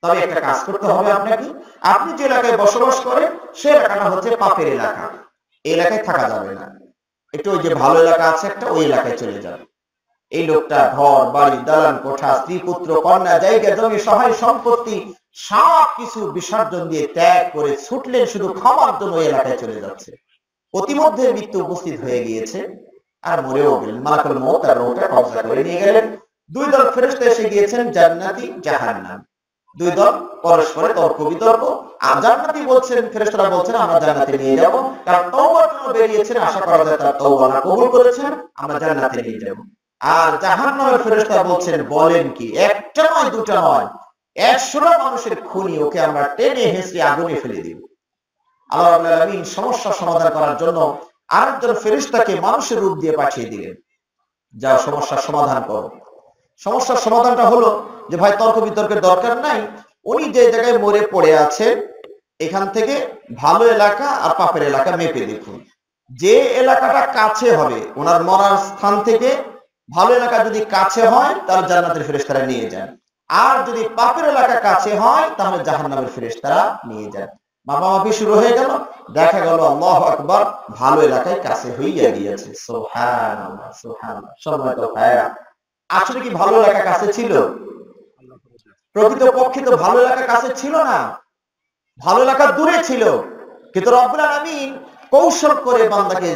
[SPEAKER 1] তবে একটা কাজ করতে হবে আপনাকে। আপনি যে এলাকায় বসবাস করেন, সে এলাকাটা হচ্ছে পাপের এলাকা। এলাকায় থাকা যাবে না। একটু ওই যে ভালো এলাকা আছে একটা, ওই এলাকায় চলে যাবে। এই লোকটা, ঘর, বাড়ি, দালান, কোঠা, স্ত্রী, পুত্র, কন্যা, জায়গা, জমি, সহায়, সম্পত্তি সব কিছু বিসর্জন দিয়ে ত্যাগ করে ছুটলেন শুধু ক্ষমার জন্য এলাকায় চলে যাচ্ছে। অতিমধ্যে মৃত্যু উপস্থিত হয়ে গিয়েছে আর মরেও গেলেন। মালাকুল মৌত আর কবজা করে নিয়ে গেলেন। দুই দল এসে গিয়েছেন জান্নাতি দুই দল পরস্পরে তর্ক বিতর্ক। আর জান্নাতি বলছেন, ফেরেশতারা বলছেন, আমরা জান্নাতে নিয়ে যাব। কারণ বেরিয়েছেন। আশা করা যায় তার তওবা কবুল করেছেন। আমরা জান্নাতে নিয়ে যাব। আর জাহান্নামের ফেরেশতা বলছেন, বলেন কি, একটা নয়, দুটা নয়। একশোটা মানুষের খুনি ওকে আমরা টেনে হেসে আগুনে ফেলে দিব। আল্লাহ সমস্যা সমাধান করার জন্য আরেকজন ফেরেশতাকে মানুষের রূপ দিয়ে পাঠিয়ে দিলেন। যা সমস্যার সমাধান করো। সমস্যার সমাধানটা হলো যে, ভাই, তর্ক বিতর্কের দরকার নাই। উনি যে জায়গায় মরে পড়ে আছেন, এখান থেকে ভালো এলাকা আর পাপের এলাকা মেপে দেখুন। যে এলাকাটা কাছে হবে, ওনার মরার স্থান থেকে ভালো এলাকা যদি কাছে হয়, তাহলে জান্নাতের ফেরেশতারা নিয়ে যান। আর যদি পাপের এলাকা কাছে হয়, তাহলে জাহান্নামের ফেরেশতারা নিয়ে যান মাপামাপি শুরু হয়ে গেল। দেখা গেল আল্লাহ আকবার, ভালো এলাকায় কাছে হইয়া গিয়েছে। আসলে কি ভালো এলাকা কাছে ছিল? প্রকৃত পক্ষে তো ভালো এলাকা কাছে ছিল না। ভালো এলাকা দূরে ছিল। কিন্তু রব্বুল আলামিন কৌশল করে বান্দাকে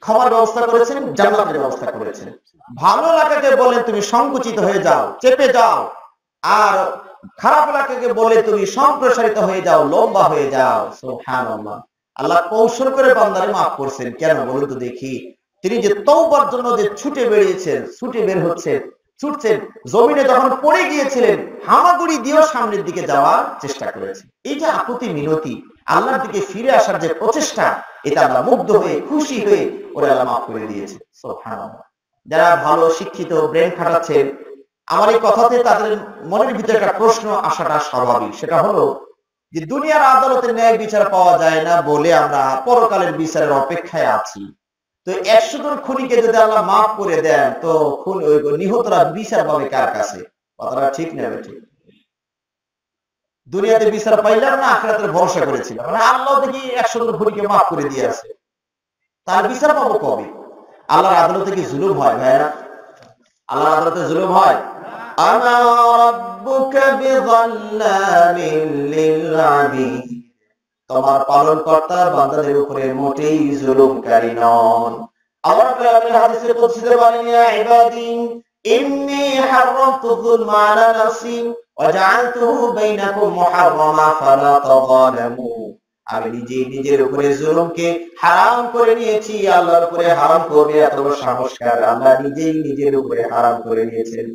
[SPEAKER 1] ক্ষমার ব্যবস্থা করেছেন, জান্নাতের ব্যবস্থা করেছেন। ভালো এলাকাকে বলেন তুমি সংকুচিত হয়ে যাও, চেপে যাও। আর খারাপ এলাকাকে বলে তুমি সম্প্রসারিত হয়ে যাও, লম্বা হয়ে যাও। সুবহানাল্লাহ। আল্লাহ কৌশল করে বান্দারে মাফ করছেন। কেন? বলুন তো দেখি। তিনি যে তওবার জন্য যে ছুটে বেরিয়েছেন, ছুটে বের হচ্ছেন ছুটছেন, জমিনে যখন পড়ে গিয়েছিলেন, হামাগুড়ি দিয়েও সামনের দিকে যাওয়ার চেষ্টা করেছে এই যে আকুতি মিনতি। আল্লাহর দিকে ফিরে আসার যে প্রচেষ্টা, এটা আমরা মুগ্ধ হয়ে, খুশি হয়ে ওরা আল্লাহ মাফ করে দিয়েছে যারা ভালো, শিক্ষিত, ব্রেন খাটাচ্ছেন আমার এই কথাতে তাদের মনের ভিতরে একটা প্রশ্ন আসাটা স্বাভাবিক। সেটা হলো যে দুনিয়ার আদালতে ন্যায় বিচার পাওয়া যায় না বলে আমরা পরকালের বিচারের অপেক্ষায় আছি। তো একশো জন খুনিকে যদি আল্লাহ মাফ করে দেন, তো খুন ওই নিহতরা বিচার পাবে কার কাছে? কথাটা ঠিক নেবে ঠিক। দুনিয়াতে বিচার পাইলাম না, আখেরাতের ভরসা করেছিল মানে আল্লাহ দেখি একশো জন খুনিকে মাফ করে দিয়েছে তার বিচার পাবো কবে? আল্লাহর আদালতে কি জুলুম হয় ভাইরা আল্লাহর আদালতে জুলুম হয়? আমা তোমার পালন কর্তার বান্দাদের উপরে মোটেই জুলুমকারী নন। আল্লাহ হাদিসে বলেন, ইয়া ইবাদি হারামতু যুলমা আলা নাফসি ওয়া জাআলতুহু বাইনাকুম মুহাররামা ফালা তাযালামু। আমি নিজে নিজের উপরে জুলুমকে হারাম করে নিয়েছি, আল্লাহর উপরে হারাম করবে, এত সাহসকার আল্লাহ নিজেই নিজের উপরে হারাম করে নিয়েছেন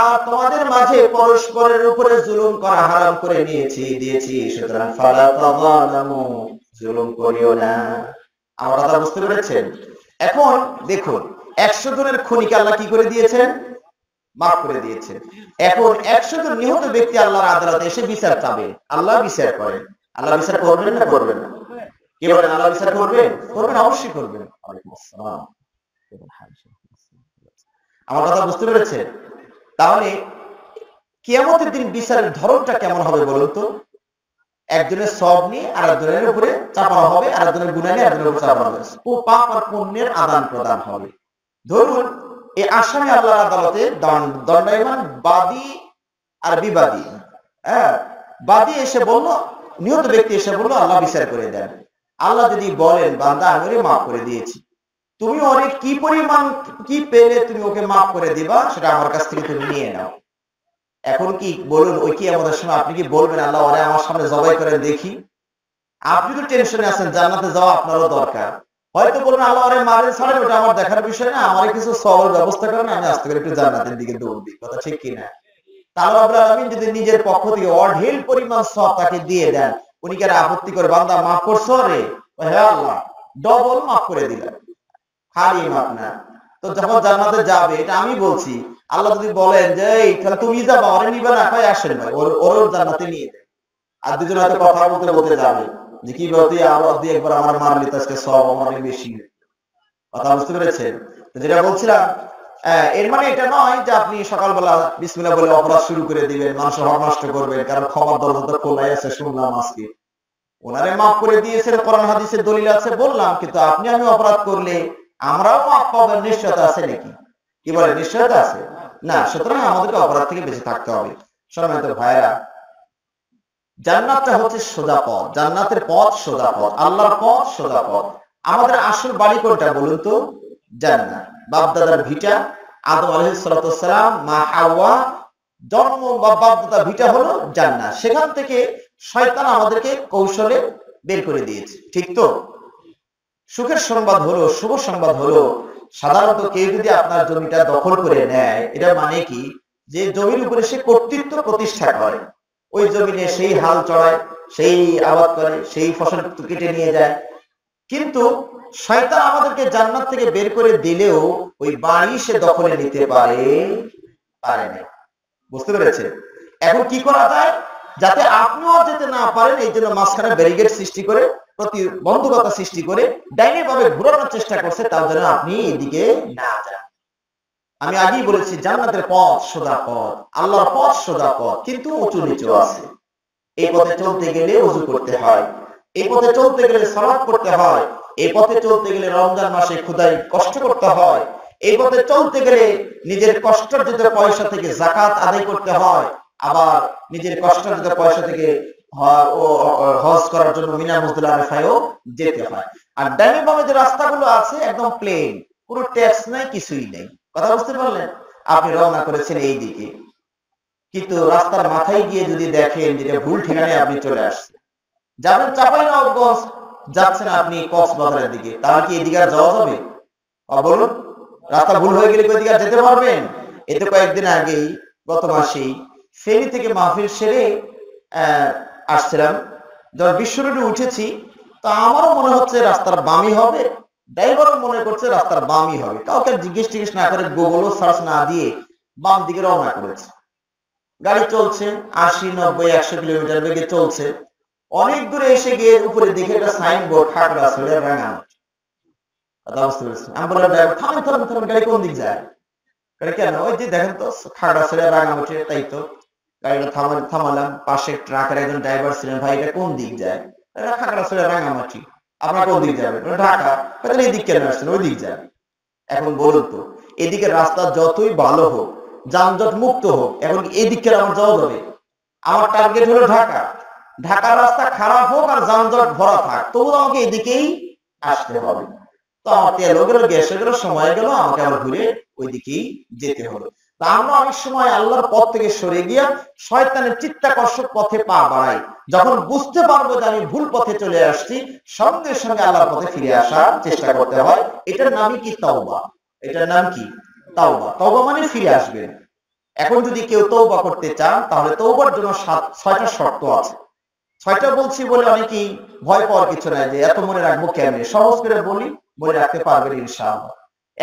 [SPEAKER 1] আর তোমাদের মাঝে পরস্পরের উপরে জুলুম করা হারাম করে নিয়েছি, দিয়েছি। সুতরাং করিও না। বুঝতে পেরেছেন? এখন দেখুন, একশো জনের আল্লাহ কি করে দিয়েছেন? মাফ করে দিয়েছেন। এখন একশো জন নিহত ব্যক্তি আল্লাহর আদালতে এসে বিচার চাবে আল্লাহ বিচার করেন। আল্লাহ বিচার করবেন না করবেন না? কে বলেন আল্লাহ বিচার করবেন? করবেন, অবশ্যই করবেন। আসসালাম। আমার কথা বুঝতে পেরেছেন? তাহলে কিয়ামতের দিন বিচারের ধরনটা কেমন হবে বলুন তো? একজনের সব নিয়ে আর একজনের উপরে চাপানো হবে আর একজনের গুণা নিয়ে আরেকজনের উপরে চাপানো হবে। ও পাপ আর পুণ্যের আদান প্রদান হবে। ধরুন, এই আসামি আল্লাহ আদালতে দণ্ড- দণ্ডায়মান বাদী আর বিবাদী। হ্যাঁ বাদী এসে বলল, নিহত ব্যক্তি এসে বলল, আল্লাহ বিচার করে দেন। আল্লাহ যদি বলেন, বান্দা, আমি মাফ করে দিয়েছি। তুমি ওরে কি পরিমাণ, কি পেলে তুমি ওকে মাফ করে দিবা, সেটা আমার কাছ থেকে তুমি নিয়ে নাও। এখন কি, বলুন, ওই কি আমাদের সময় আপনি কি বলবেন, আল্লাহ ওরে আমার সামনে জবাই করে দেখি। আপনি তো টেনশনে আছেন, জান্নাতে যাওয়া আপনারও দরকার। হয়তো বলুন আল্লাহ ওরে মারেন ছাড়েন, ওটা আমার দেখার বিষয় না, আমার কিছু সবল ব্যবস্থা করেন, আমি আস্তে করে একটু জান্নাতের দিকে দৌড় দিই, কথা ঠিক কিনা? তাহলে আল্লাহ আলমিন যদি নিজের পক্ষ থেকে অঢেল পরিমাণ সব তাকে দিয়ে দেন, উনি কি আপত্তি করে বান্দা মাফ করছ রে? ও হে আল্লাহ ডবল মাফ করে দিলেন। মাফ না। তো যখন জান্নাতে যাবে, এটা আমি বলছি, আল্লাহ যদি বলেন যে, এই, তাহলে তুমি যাবা ওরে নিবে না, কয় আসেন ভাই? ওর ওর জান্নাতে নিয়ে আর দুজন হয়তো কথা বলতে বলতে যাবে, যে কি বলতে আবার দিয়ে একবার আমার মারলি আজকে সব আমার বেশি। কথা বুঝতে পেরেছেন? যেটা বলছিলাম এর মানে এটা নয় যে আপনি সকালবেলা বিসমিল্লাহ বলে অপরাধ শুরু করে দিবেন মানুষের হক নষ্ট করবেন, কারণ ক্ষমার দরজা তো খোলাই আছে, শুনলাম আজকে। ওনারে মাফ করে দিয়েছেন, কোরআন, হাদিসের দলিল আছে, বললাম, কিন্তু আপনি আমি অপরাধ করলে আমরাও মাফ পাবেন নিশ্চয়তা আছে নাকি? কি বলে, নিশ্চয়তা আছে? না, সুতরাং আমাদেরকে অপরাধ থেকে বেঁচে থাকতে হবে। সম্মানিত ভাইরা জান্নাতটা হচ্ছে সোজা পথ। জান্নাতের পথ সোজা পথ, আল্লাহর পথ সোজা পথ। আমাদের আসল বাড়ি কোনটা বলুন তো? জান্নাত। বাপদাদার ভিটা, আদম আলহিসাম মা হাওয়া, জন্ম বা বাপদাদা ভিটা হলো জান্নাত। সেখান থেকে শয়তান আমাদেরকে কৌশলে বের করে দিয়েছে। ঠিক তো? সুখের সংবাদ হলো, শুভ সংবাদ হলো, সাধারণত কেউ যদি আপনার জমিটা দখল করে নেয়, এটা মানে কি? যে জমির উপরে সে কর্তৃত্ব প্রতিষ্ঠা করে। ওই জমিনে সেই হাল চড়ায়, সেই আবাদ করে, সেই ফসল কেটে নিয়ে যায়। কিন্তু শয়তান আমাদেরকে জান্নাত থেকে বের করে দিলেও ওই বাড়ি সে দখলে নিতে পারে পারে না বুঝতে পেরেছে এখন কি করা যায়? যাতে আপনিও যেতে না পারেন এই জন্য মাঝখানে ব্যারিগেড সৃষ্টি করে প্রতিবন্ধকতা সৃষ্টি করে ডাইনে ভাবে ঘুরানোর চেষ্টা করছে তার জন্য আপনি এদিকে না যান। আমি আগেই বলেছি জান্নাতের পথ সোজা পথ আল্লাহর পথ সোজা পথ কিন্তু উঁচু নিচু আছে। এই পথে চলতে গেলে উজু করতে হয়। এই পথে চলতে গেলে সালাদ করতে হয়। এই পথে চলতে গেলে রমজান মাসে ক্ষুদাই কষ্ট করতে হয়। এই পথে চলতে গেলে নিজের কষ্টার্জিত পয়সা থেকে জাকাত আদায় করতে হয়। আবার নিজের কষ্টার্জিত পয়সা থেকে হজ করার জন্য মিনা মজদুল আরেফায়ও যেতে হয়। আর ডাইনে বামে যে রাস্তাগুলো আছে একদম প্লেন কোনো ট্যাক্স নাই কিছুই নেই। কথা বুঝতে পারলেন? আপনি রওনা করেছেন এই দিকে। কিন্তু রাস্তার মাথায় গিয়ে যদি দেখেন যেটা ভুল ঠিকানায় আপনি চলে আসছেন। যাবেন চাপাই নবগঞ্জ যাচ্ছেন আপনি কক্সবাজারের দিকে। তাহলে কি এদিকে আর যাওয়া যাবে? বলুন রাস্তা ভুল হয়ে গেলে ওইদিকে যেতে পারবেন? এতে কয়েকদিন আগেই গত মাসেই ফেরি থেকে মাহফিল সেরে আহ, আসছিলাম। যখন বিশ্ব রোডে উঠেছি, তো আমারও মনে হচ্ছে রাস্তার বামই হবে। ড্রাইভারও মনে করছে রাস্তার বামই হবে। কাউকে জিজ্ঞেস টিজ্ঞেস না করে গুগলও সার্চ না দিয়ে বাম দিকে রওনা করেছে। গাড়ি চলছে, আশি, নব্বই, একশো কিলোমিটার বেগে চলছে। অনেক দূরে এসে গিয়ে উপরে দেখে একটা সাইনবোর্ড খাগড়া ছেড়ে পেরেছি আমি বললাম গাড়ি কোন দিক যায়? কেন? ওই যে দেখেন তো খাগড়া ছেড়ে রাঙামাটি তাই তো। গাড়িটা থামাল থামালাম, পাশে ট্রাকের একজন ড্রাইভার ছিলেন। ভাই, এটা কোন দিক যায়? রাঙামাটি। আপনার কোন দিক ঢাকা। তাহলে কেন আসছেন? ওই দিক এখন বলুন তো, এদিকে রাস্তা যতই ভালো হোক, যানজট মুক্ত হোক, এখন এদিকে আমার যাওয়া যাবে? আমার টার্গেট হলো ঢাকা। ঢাকার রাস্তা খারাপ হোক আর যানজট ভরা থাক তবু আমাকে এদিকেই আসতে হবে। তো আমার তেল গেল, গ্যাস গেল, সময় গেল, আমাকে আবার ঘুরে ওইদিকেই যেতে হলো তা আমরা অনেক সময় আল্লাহর পথ থেকে সরে গিয়া শয়তানের চিত্তাকর্ষক পথে পা বাড়াই। যখন বুঝতে পারব যে আমি ভুল পথে চলে আসছি, সঙ্গে সঙ্গে আল্লাহর পথে ফিরে আসার চেষ্টা করতে হয়। এটার নামই কি এটার নাম কি? মানে ফিরে আসবেন এখন যদি কেউ তৌবা করতে চান, তাহলে তৌবার জন্য সাত ছয়টা শর্ত আছে। ছয়টা বলছি বলে অনেকেই ভয় পাওয়ার কিছু নাই যে, এত মনে রাখব কেমনে? সহজ করে বলি, মনে রাখতে পারবেন ইনশাআল্লাহ।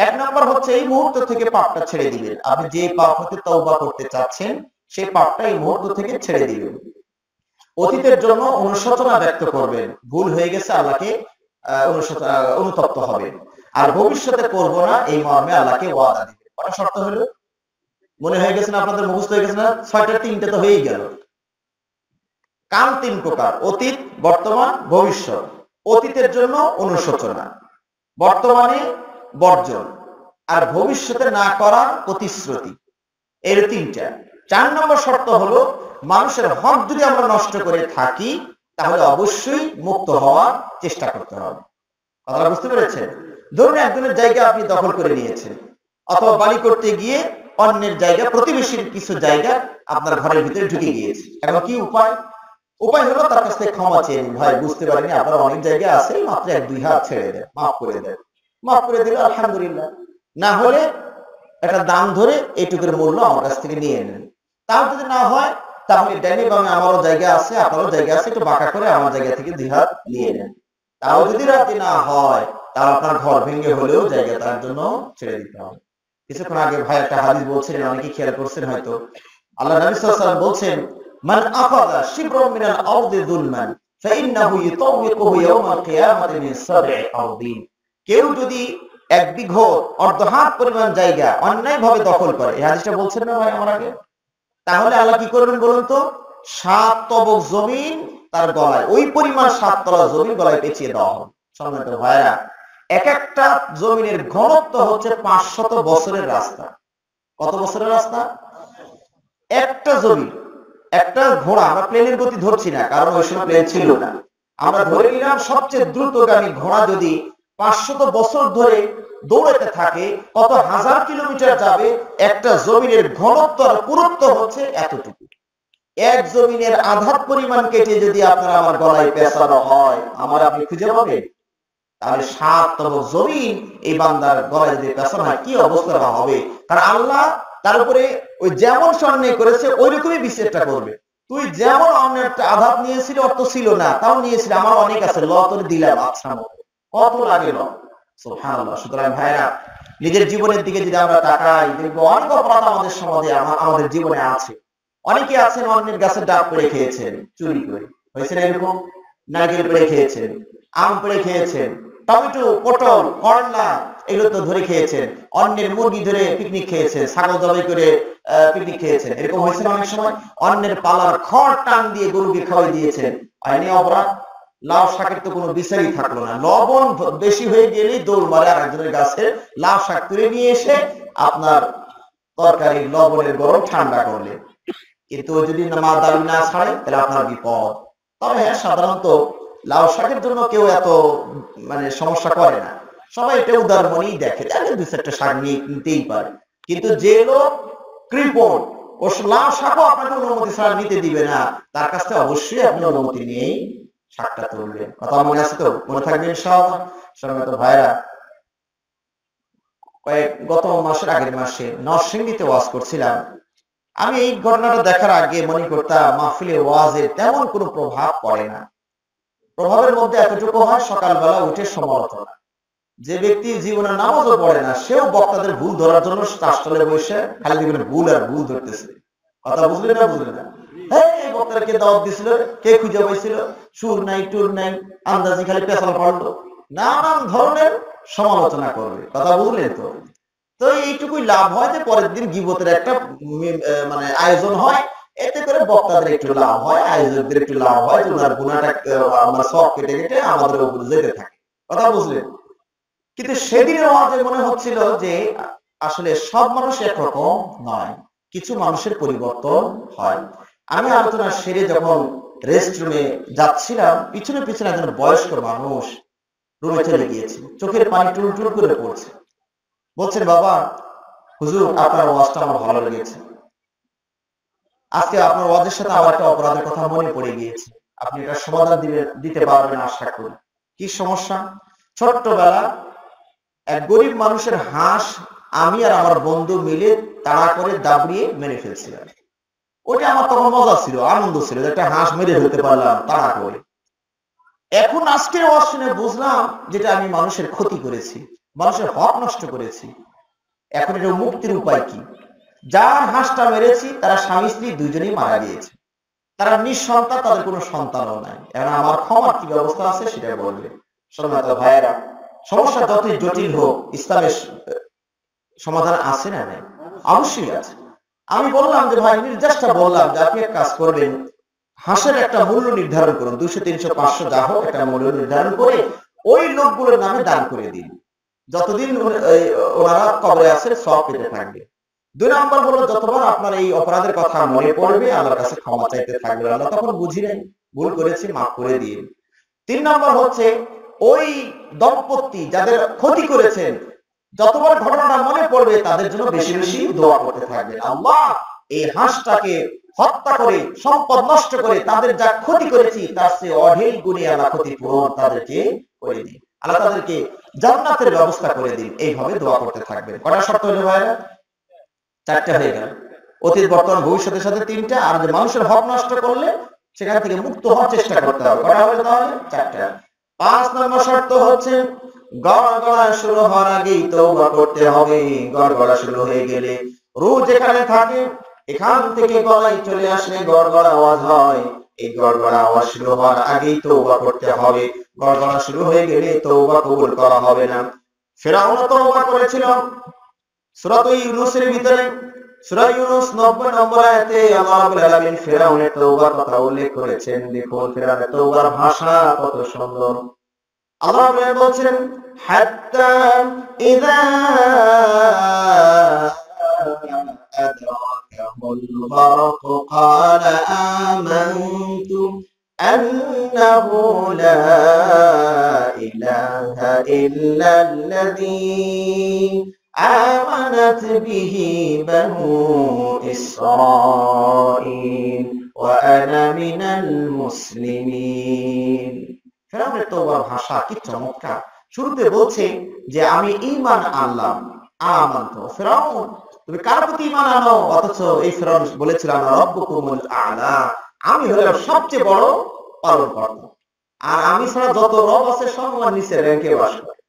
[SPEAKER 1] এক নম্বর হচ্ছে এই মুহূর্ত থেকে পাপটা ছেড়ে দিবেন। আপনি যে পাপ হতে তৌবা করতে চাচ্ছেন সেই পাপটা এই মুহূর্ত থেকে ছেড়ে দিবেন। অতীতের জন্য অনুশোচনা ব্যক্ত করবেন। ভুল হয়ে গেছে, আল্লাহকে অনুতপ্ত হবেন। আর ভবিষ্যতে করব না, এই মর্মে আল্লাহকে ওয়াদা দিবেন। কটা শর্ত হলো? মনে হয়ে গেছে না, আপনাদের মুখস্থ হয়ে গেছে না? ছয়টা, তিনটে তো হয়েই গেল। কাম তিন প্রকার, অতীত, বর্তমান, ভবিষ্যৎ। অতীতের জন্য অনুশোচনা। বর্তমানে বর্জন আর ভবিষ্যতে না করার প্রতিশ্রুতি। এর তিনটা। চার নম্বর শর্ত হলো, মানুষের হক যদি আমরা নষ্ট করে থাকি, তাহলে অবশ্যই মুক্ত হওয়ার চেষ্টা করতে হবে। কথাটা বুঝতে পেরেছেন? ধরুন একজনের জায়গা আপনি দখল করে নিয়েছেন, অথবা বাড়ি করতে গিয়ে অন্যের জায়গা, প্রতিবেশীর কিছু জায়গা আপনার ঘরের ভিতরে ঢুকে গিয়েছে। এখন কি উপায়? উপায় হলো তার কাছ থেকে ক্ষমা চেয়ে ভাই, বুঝতে পারিনি, আপনার অনেক জায়গা আছে, মাত্র এক দুই হাত ছেড়ে দেন, মাফ করে দেন। মাফ করে দিলে, আলহামদুলিল্লাহ। না হলে একটা দাম ধরে এইটুকুর মূল্য আমার কাছ থেকে নিয়ে নেন। তাও যদি না হয়, তাহলে ড্যানি বামে আমারও জায়গা আছে, আপনারও জায়গা আছে, একটু বাঁকা করে আমার জায়গা থেকে দুই হাত নিয়ে নেন। তাও যদি রাজি না হয় তাহলে আপনার ঘর ভেঙে হলেও জায়গা তার জন্য ছেড়ে দিতে হবে। কিছুক্ষণ আগে ভাই একটা হাদিস বলছিলেন অনেকে খেয়াল করছেন হয়তো। আল্লাহ নবী সাল্লাল্লাহু বলছেন, মান আখাযা শিবরাম মিনাল আরদি যুলমান ফাইন্নাহু ইতাওয়িকুহু ইয়াওমাল কিয়ামাতি মিন সাব'i আরদিন। কেউ যদি এক বিঘত অর্ধ হাত পরিমাণ জায়গা অন্যায় ভাবে দখল করে হাদিসটা বলছেন না ভাই আমার আগে? তাহলে আল্লাহ কি করবেন বলুন তো? সাত তবক জমিন তার গলায়, ওই পরিমাণ সাত তলা জমিন গলায় পেঁচিয়ে দেওয়া হবে। সম্মানিত ভাইরা এক একটা জমিনের ঘনত্ব হচ্ছে পাঁচশত বছরের রাস্তা। কত বছরের রাস্তা? একটা জমি একটা ঘোড়া, আমরা প্লেনের গতি ধরছি না, কারণ ওই সময় প্লেন ছিল না। আমরা ধরে নিলাম সবচেয়ে দ্রুতগামী ঘোড়া যদি পাঁচশত বছর ধরে দৌড়াতে থাকে, কত হাজার কিলোমিটার যাবে, একটা জমিনের ঘনত্ব আর পুরুত্ব হচ্ছে এতটুকু। এক জমিনের আধার পরিমাণ কেটে যদি আপনার আমার গলায় পেঁচানো হয়, আমার আপনি খুঁজে পাবেন? তাহলে সাত তব জমিন এই বান্দার গলায় যদি পেঁচানো হয়, কি অবস্থা হবে? কারণ আল্লাহ তার উপরে ওই যেমন সন্ন্যায় করেছে ওই রকমই বিচারটা করবে। তুই যেমন অন্যের আঘাত নিয়েছিলি অত ছিল না, তাও নিয়েছিলি, আমার অনেক আছে ল দিলাম আচ্ছা মতো। কত লাগে সুতরাং ভাইরা, নিজের জীবনের দিকে যদি আমরা তাকাই, দেখব অনেক অপরাধ আমাদের সমাজে আমাদের জীবনে আছে। অনেকে আছেন অন্যের গাছের ডাব পেড়ে খেয়েছেন, চুরি করে। হয়েছে না এরকম? নারকেল পেড়ে খেয়েছেন, আম পেড়ে খেয়েছেন, টমেটো, পটল, করলা, এগুলো তো ধরে খেয়েছেন। অন্যের মুরগি ধরে পিকনিক খেয়েছেন, ছাগল জবাই করে পিকনিক খেয়েছেন। এরকম হয়েছে অনেক সময়? অন্যের পালার খড় টান দিয়ে গরুকে খাওয়াই দিয়েছেন। আইনি অপরাধ লাউ শাকের তো কোনো বিচারই থাকল না। লবণ বেশি হয়ে গেলেই দৌড় মারে আর একজনের গাছের লাউ শাক তুলে নিয়ে এসে আপনার তরকারি লবণের গরম ঠান্ডা করলে। কিন্তু যদি মা দাবি না ছাড়ে, তাহলে আপনার বিপদ। তবে হ্যাঁ সাধারণত লাউ শাকের জন্য কেউ এত মানে সমস্যা করে না। সবাই এটা উদার মনেই দেখে। দেখে দু চারটা শাক নিয়ে নিতেই পারে। কিন্তু যে লোক কৃপণ ও লাউ শাকও আপনাকে অনুমতি ছাড়া নিতে দিবে না। তার কাছ থেকে অবশ্যই আপনি অনুমতি নিয়েই শাকটা তুলবেন কথা মনে আছে তো? মনে থাকবে ইনশাআল্লাহ? সম্মানিত ভাইরা, কয়েক গত মাসের আগের মাসে নরসিংদীতে ওয়াজ করছিলাম। আমি এই ঘটনাটা দেখার আগে মনে করতাম, মাহফিলে ওয়াজের তেমন কোনো প্রভাব পড়ে না। প্রভাবের মধ্যে এতটুকু হয়, সকালবেলা উঠে সমালোচনা যে ব্যক্তি জীবনে নামাজও পড়ে না, সেও বক্তাদের ভুল ধরার জন্য চাষতলে বসে খালি জীবনে ভুল আর ভুল ধরতেছে। কথা বুঝলে না বুঝলে না? এই বক্তারা কে দাওয়াত দিছিল? কে খুঁজে পাইছিল? সুর নাই, টুর নাই, আন্দাজি খালি নানান ধরনের সমালোচনা করবে, কথা তো? তো এইটুকুই লাভ হয় যে পরের দিন গিবতের একটা মানে আয়োজন হয়। এতে করে বক্তাদের একটু লাভ হয়, আয়োজকদের একটু লাভ হয়। ওনার গুণাটা আমরা সব কেটে কেটে আমাদের উপর যেতে থাকে। কথা বুঝলেন কিন্তু সেদিনের ওয়াজে মনে হচ্ছিল যে, আসলে সব মানুষ একরকম নয়, কিছু মানুষের পরিবর্তন হয়। আমি আলোচনা সেরে যখন রেস্ট রুমে যাচ্ছিলাম, পিছনে পিছনে একজন বয়স্ক মানুষ রুমে চলে গিয়েছে চোখের পানি টুল টুল করে পড়ছে। বলছেন বাবা, হুজুর, আপনার ওয়াজটা আমার ভালো লেগেছে। আজকে আপনার ওয়াজের সাথে আমার একটা অপরাধের কথা মনে পড়ে গিয়েছে। আপনি এটা সমাধান দিবে, দিতে পারবেন আশা করি। কি সমস্যা? ছোট্টবেলা এক গরিব মানুষের হাঁস আমি আর আমার বন্ধু মিলে তাড়া করে দাবড়িয়ে মেরে ফেলছিলাম। ওটা আমার তখন মজা ছিল, আনন্দ ছিল একটা হাঁস মেরে ফেলতে পারলাম তাড়া করে। এখন আজকের ওয়াজ বুঝলাম যেটা আমি মানুষের ক্ষতি করেছি, মানুষের হক নষ্ট করেছি। এখন এটা মুক্তির উপায় কি? যার হাঁসটা মেরেছি, তারা স্বামী স্ত্রী দুজনেই মারা গিয়েছে। তারা নিঃসন্তান, তাদের কোনো সন্তানও নাই। এখন আমার ক্ষমার কি ব্যবস্থা আছে সেটা বলবে। সম্মানিত ভাইয়েরা, সমস্যা যতই জটিল হোক, ইসলামের সমাধান আছে না নাই? অবশ্যই আছে। আমি বললাম যে ভাই নির্দেশটা বললাম যে আপনি এক কাজ করবেন। হাঁসের একটা মূল্য নির্ধারণ করুন দুশো তিনশো পাঁচশো যা হোক একটা মূল্য নির্ধারণ করে ওই লোকগুলোর নামে দান করে দিন। যতদিন ওনারা কবরে আছে সব পেতে থাকবে। দুই নম্বর হলো যতবার আপনার এই অপরাধের কথা মনে পড়বে আল্লাহর কাছে ক্ষমা চাইতে থাকবে। আল্লাহ তখন বুঝিলেন ভুল করেছি মাফ করে দিন। তিন নম্বর হচ্ছে ওই দম্পতি যাদের ক্ষতি করেছেন যতবার ঘটনাটা মনে পড়বে, তাদের জন্য বেশি বেশি দোয়া করতে থাকবে। আল্লাহ এই হাঁসটাকে হত্যা করে, সম্পদ নষ্ট করে, তাদের যা ক্ষতি করেছি, তার চেয়ে অঢেল গুণে আল্লাহ ক্ষতিপূরণ তাদেরকে করে দিন। আল্লাহ তাদেরকে জান্নাতের ব্যবস্থা করে দিন। এইভাবে দোয়া করতে থাকবেন। কটা শর্ত হলো ভাইরা? চারটা হয়ে গেল। অতীত, বর্তমান, ভবিষ্যতের সাথে তিনটা। আর যে মানুষের হক নষ্ট করলে, সেখান থেকে মুক্ত হওয়ার চেষ্টা করতে হবে। কটা হবে তাহলে? চারটা। পাঁচ নম্বর শর্ত হচ্ছে গড়গড়া শুরু হওয়ার আগেই তৌবা করতে হবে। গড়গড়া শুরু হয়ে গেলে রোজ এখানে থাকে, এখান থেকে গলায় চলে আসলে গড়গড়া আওয়াজ হয়। এই গড়গড়া আওয়াজ শুরু হওয়ার আগেই তৌবা করতে হবে। গড়গড়া শুরু হয়ে গেলে তৌবা কবুল করা হবে না। ফেরাউন তৌবা করেছিল। সূরা ইউনূসের ভিতরে, সূরা ইউনূস 90 নম্বর আয়াতে আল্লাহ রাব্বুল আলামিন ফেরাউনের তওবার কথা উল্লেখ করেছেন। দেখুন, ফেরাউনের তওবার ভাষা কত সুন্দর। আল্লাহ রাব্বুল আলামিন বলছেন হাত্তা ইযা أدركه الغرق قال آمنت أنه لا إله إلا الذي آمنت به بنو إسرائيل وأنا من المسلمين ফেরাউনের তোবার ভাষা কি চমৎকার? শুরুতে বলছে যে আমি ঈমান আনলাম। আমান্ত। ফেরাউন তুমি কার প্রতি ঈমান আনো? অথচ এই ফেরাউন বলেছিল রব্বুকুমুল আলা আমি হলাম সবচেয়ে বড় আর আমি ছাড়া যত রব আছে সব আমার নিচে র্যাঙ্কে বাস। করে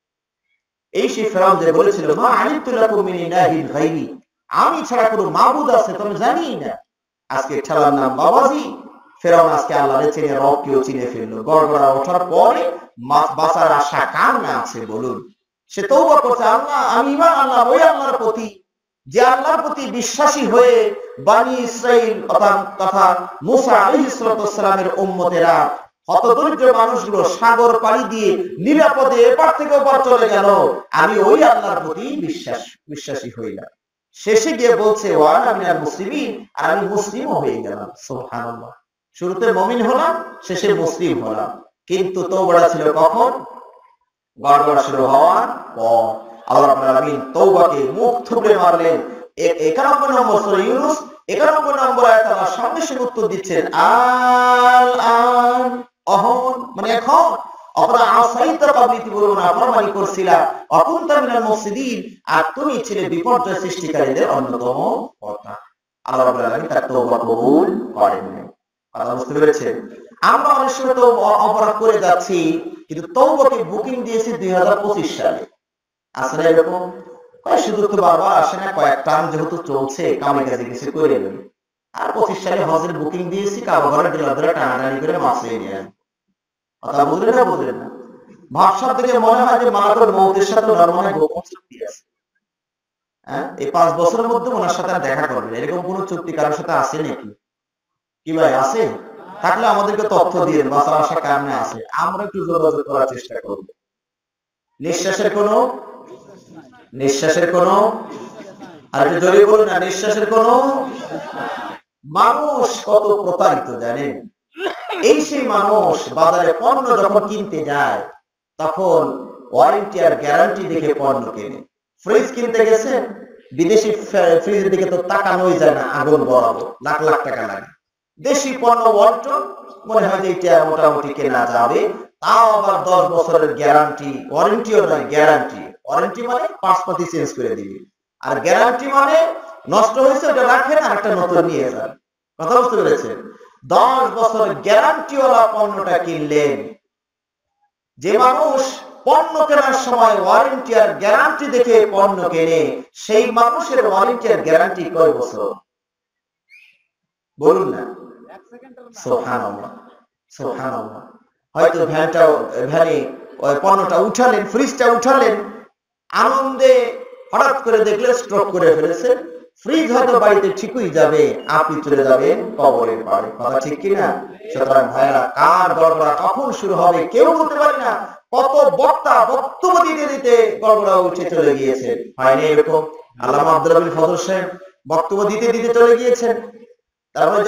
[SPEAKER 1] এই সেই ফেরাউন যে বলেছিল মা আলিমতু লাকুম মিন ইলাহিন গায়রি আমি ছাড়া কোনো মাবুদ আছে তুমি জানি না। আজকে ঠেলার নাম বাবাজি ফেরাউন আজকে চিনে চিনে ফেলল গড়গড়া ওঠার পরে আশা কার আছে বলুন? সে করছে, আল্লাহ, আমি ইমান আল্লাহ ওই আল্লাহর প্রতি। যে আল্লাহর প্রতি বিশ্বাসী হয়ে বানি ইসরাইল তথা মুসা উম্মতেরা হতদরিদ্র মানুষগুলো সাগর পাড়ি দিয়ে নিরাপদে এপার থেকে ওপার চলে গেল। আমি ওই আল্লাহর প্রতি বিশ্বাস বিশ্বাসী হইলাম। শেষে গিয়ে বলছে ওয়ান আমি আর মুসলিম আর আমি মুসলিমও হয়ে গেলাম, সুবহানাল্লাহ। শুরুতে মমিন হলাম, শেষে মুসলিম হলাম। কিন্তু তৌবাটা ছিল কখন? গড়গড় শুরু হওয়ার পর। আল্লাহ রাব্বুল আলামিন তৌবাকে মুখ থুবড়ে মারলেন। এ- একানব্বই নম্বর সূরা ইউনূস, একানব্বই নম্বর আয়াত আল্লাহ সঙ্গে সঙ্গে উত্তর দিচ্ছেন আল আন অহন মানে এখন অপরা আসাইতা কাবলিতি বলব না ফরমানি করছিলা অকুন্তা মিনাল আর তুমি ছিলে বিপর্যয় সৃষ্টিকারীদের অন্যতম কথা আল্লাহ রাব্বুল আলামিন তার তওবা কবুল করেন বুঝতে পেরেছেন, আমরা অনেক সময় তো অপরাধ করে যাচ্ছি, কিন্তু বুকিং দিয়েছি দুই সালে। আসলে এরকম? কয় শুধু তো বারবার আসে না, কয়েক যেহেতু চলছে, কামে কাজে কিছু করে নেবে আর পঁচিশ সালে হজের বুকিং দিয়েছি কাবা ঘরে ধরে টানাটানি করে নিয়ে। কথা বুঝলেন না বুঝলেন না? মনে হয় যে মৌতের সাথে গোপন চুক্তি আছে। হ্যাঁ? এই পাঁচ বছরের মধ্যে ওনার সাথে দেখা করবেন এরকম কোন চুক্তি কারোর সাথে আছে নাকি? কি আছে? থাকলে আমাদেরকে তথ্য দিয়ে বাঁচার আশা কারণে আছে। আমরা একটু যোগাযোগ করার চেষ্টা করব। নিঃশ্বাসের কোনো? নিঃশ্বাসের কোনো? আর একটু জোরে বলুন না, নিঃশ্বাসের কোনো? মানুষ কত প্রতারিত, জানেন? এই সেই মানুষ বাজারে পণ্য যখন কিনতে যায়, তখন ওয়ারেন্টি আর গ্যারান্টি দেখে পণ্য কেনে। ফ্রিজ কিনতে গেছে বিদেশি ফ্রি- ফ্রিজের দিকে তো তাকানোই যায় না, আগুন বরাবর। লাখ লাখ টাকা লাগে। দেশি পণ্য বন্টন, মনে হয় যে এটা মোটামুটি কেনা যাবে। তাও আবার দশ বছরের গ্যারান্টি ওয়ারেন্টিও নয় গ্যারান্টি ওয়ারেন্টি মানে পাঁচপাতি চেঞ্জ করে দিবি। আর গ্যারান্টি মানে নষ্ট হয়েছে, ওটা রাখেন আর একটা নতুন নিয়ে যান কথা বুঝতে পেরেছেন? দশ বছর গ্যারান্টিওয়ালা পণ্যটা কিনলেন। যে মানুষ পণ্য কেনার সময় ওয়ারেন্টি আর গ্যারান্টি দেখে পণ্য কেনে, সেই মানুষের ওয়ারেন্টি আর গ্যারান্টি কয় বছর? বলুন না। সুবহানাল্লাহ সুবহানাল্লাহ। হয়তো ভ্যানটা ভ্যানে ওই পণ্যটা উঠালেন ফ্রিজটা উঠালেন আনন্দে হঠাৎ করে দেখলে স্ট্রোক করে ফেলেছে ফ্রিজ হয়তো বাড়িতে ঠিকই যাবে আপনি চলে যাবেন কবরের পাড়ে কথা ঠিক কিনা? সুতরাং ভাইরা কার গড়গড়া কখন শুরু হবে কেউ বলতে পারে না। কত বক্তা বক্তব্য দিতে দিতে গড়গড়া উঠে চলে গিয়েছে। হয়নি এরকম? আল্লামা আব্দুল আবিল ফজল সাহেব বক্তব্য দিতে দিতে চলে গিয়েছেন। তারপরে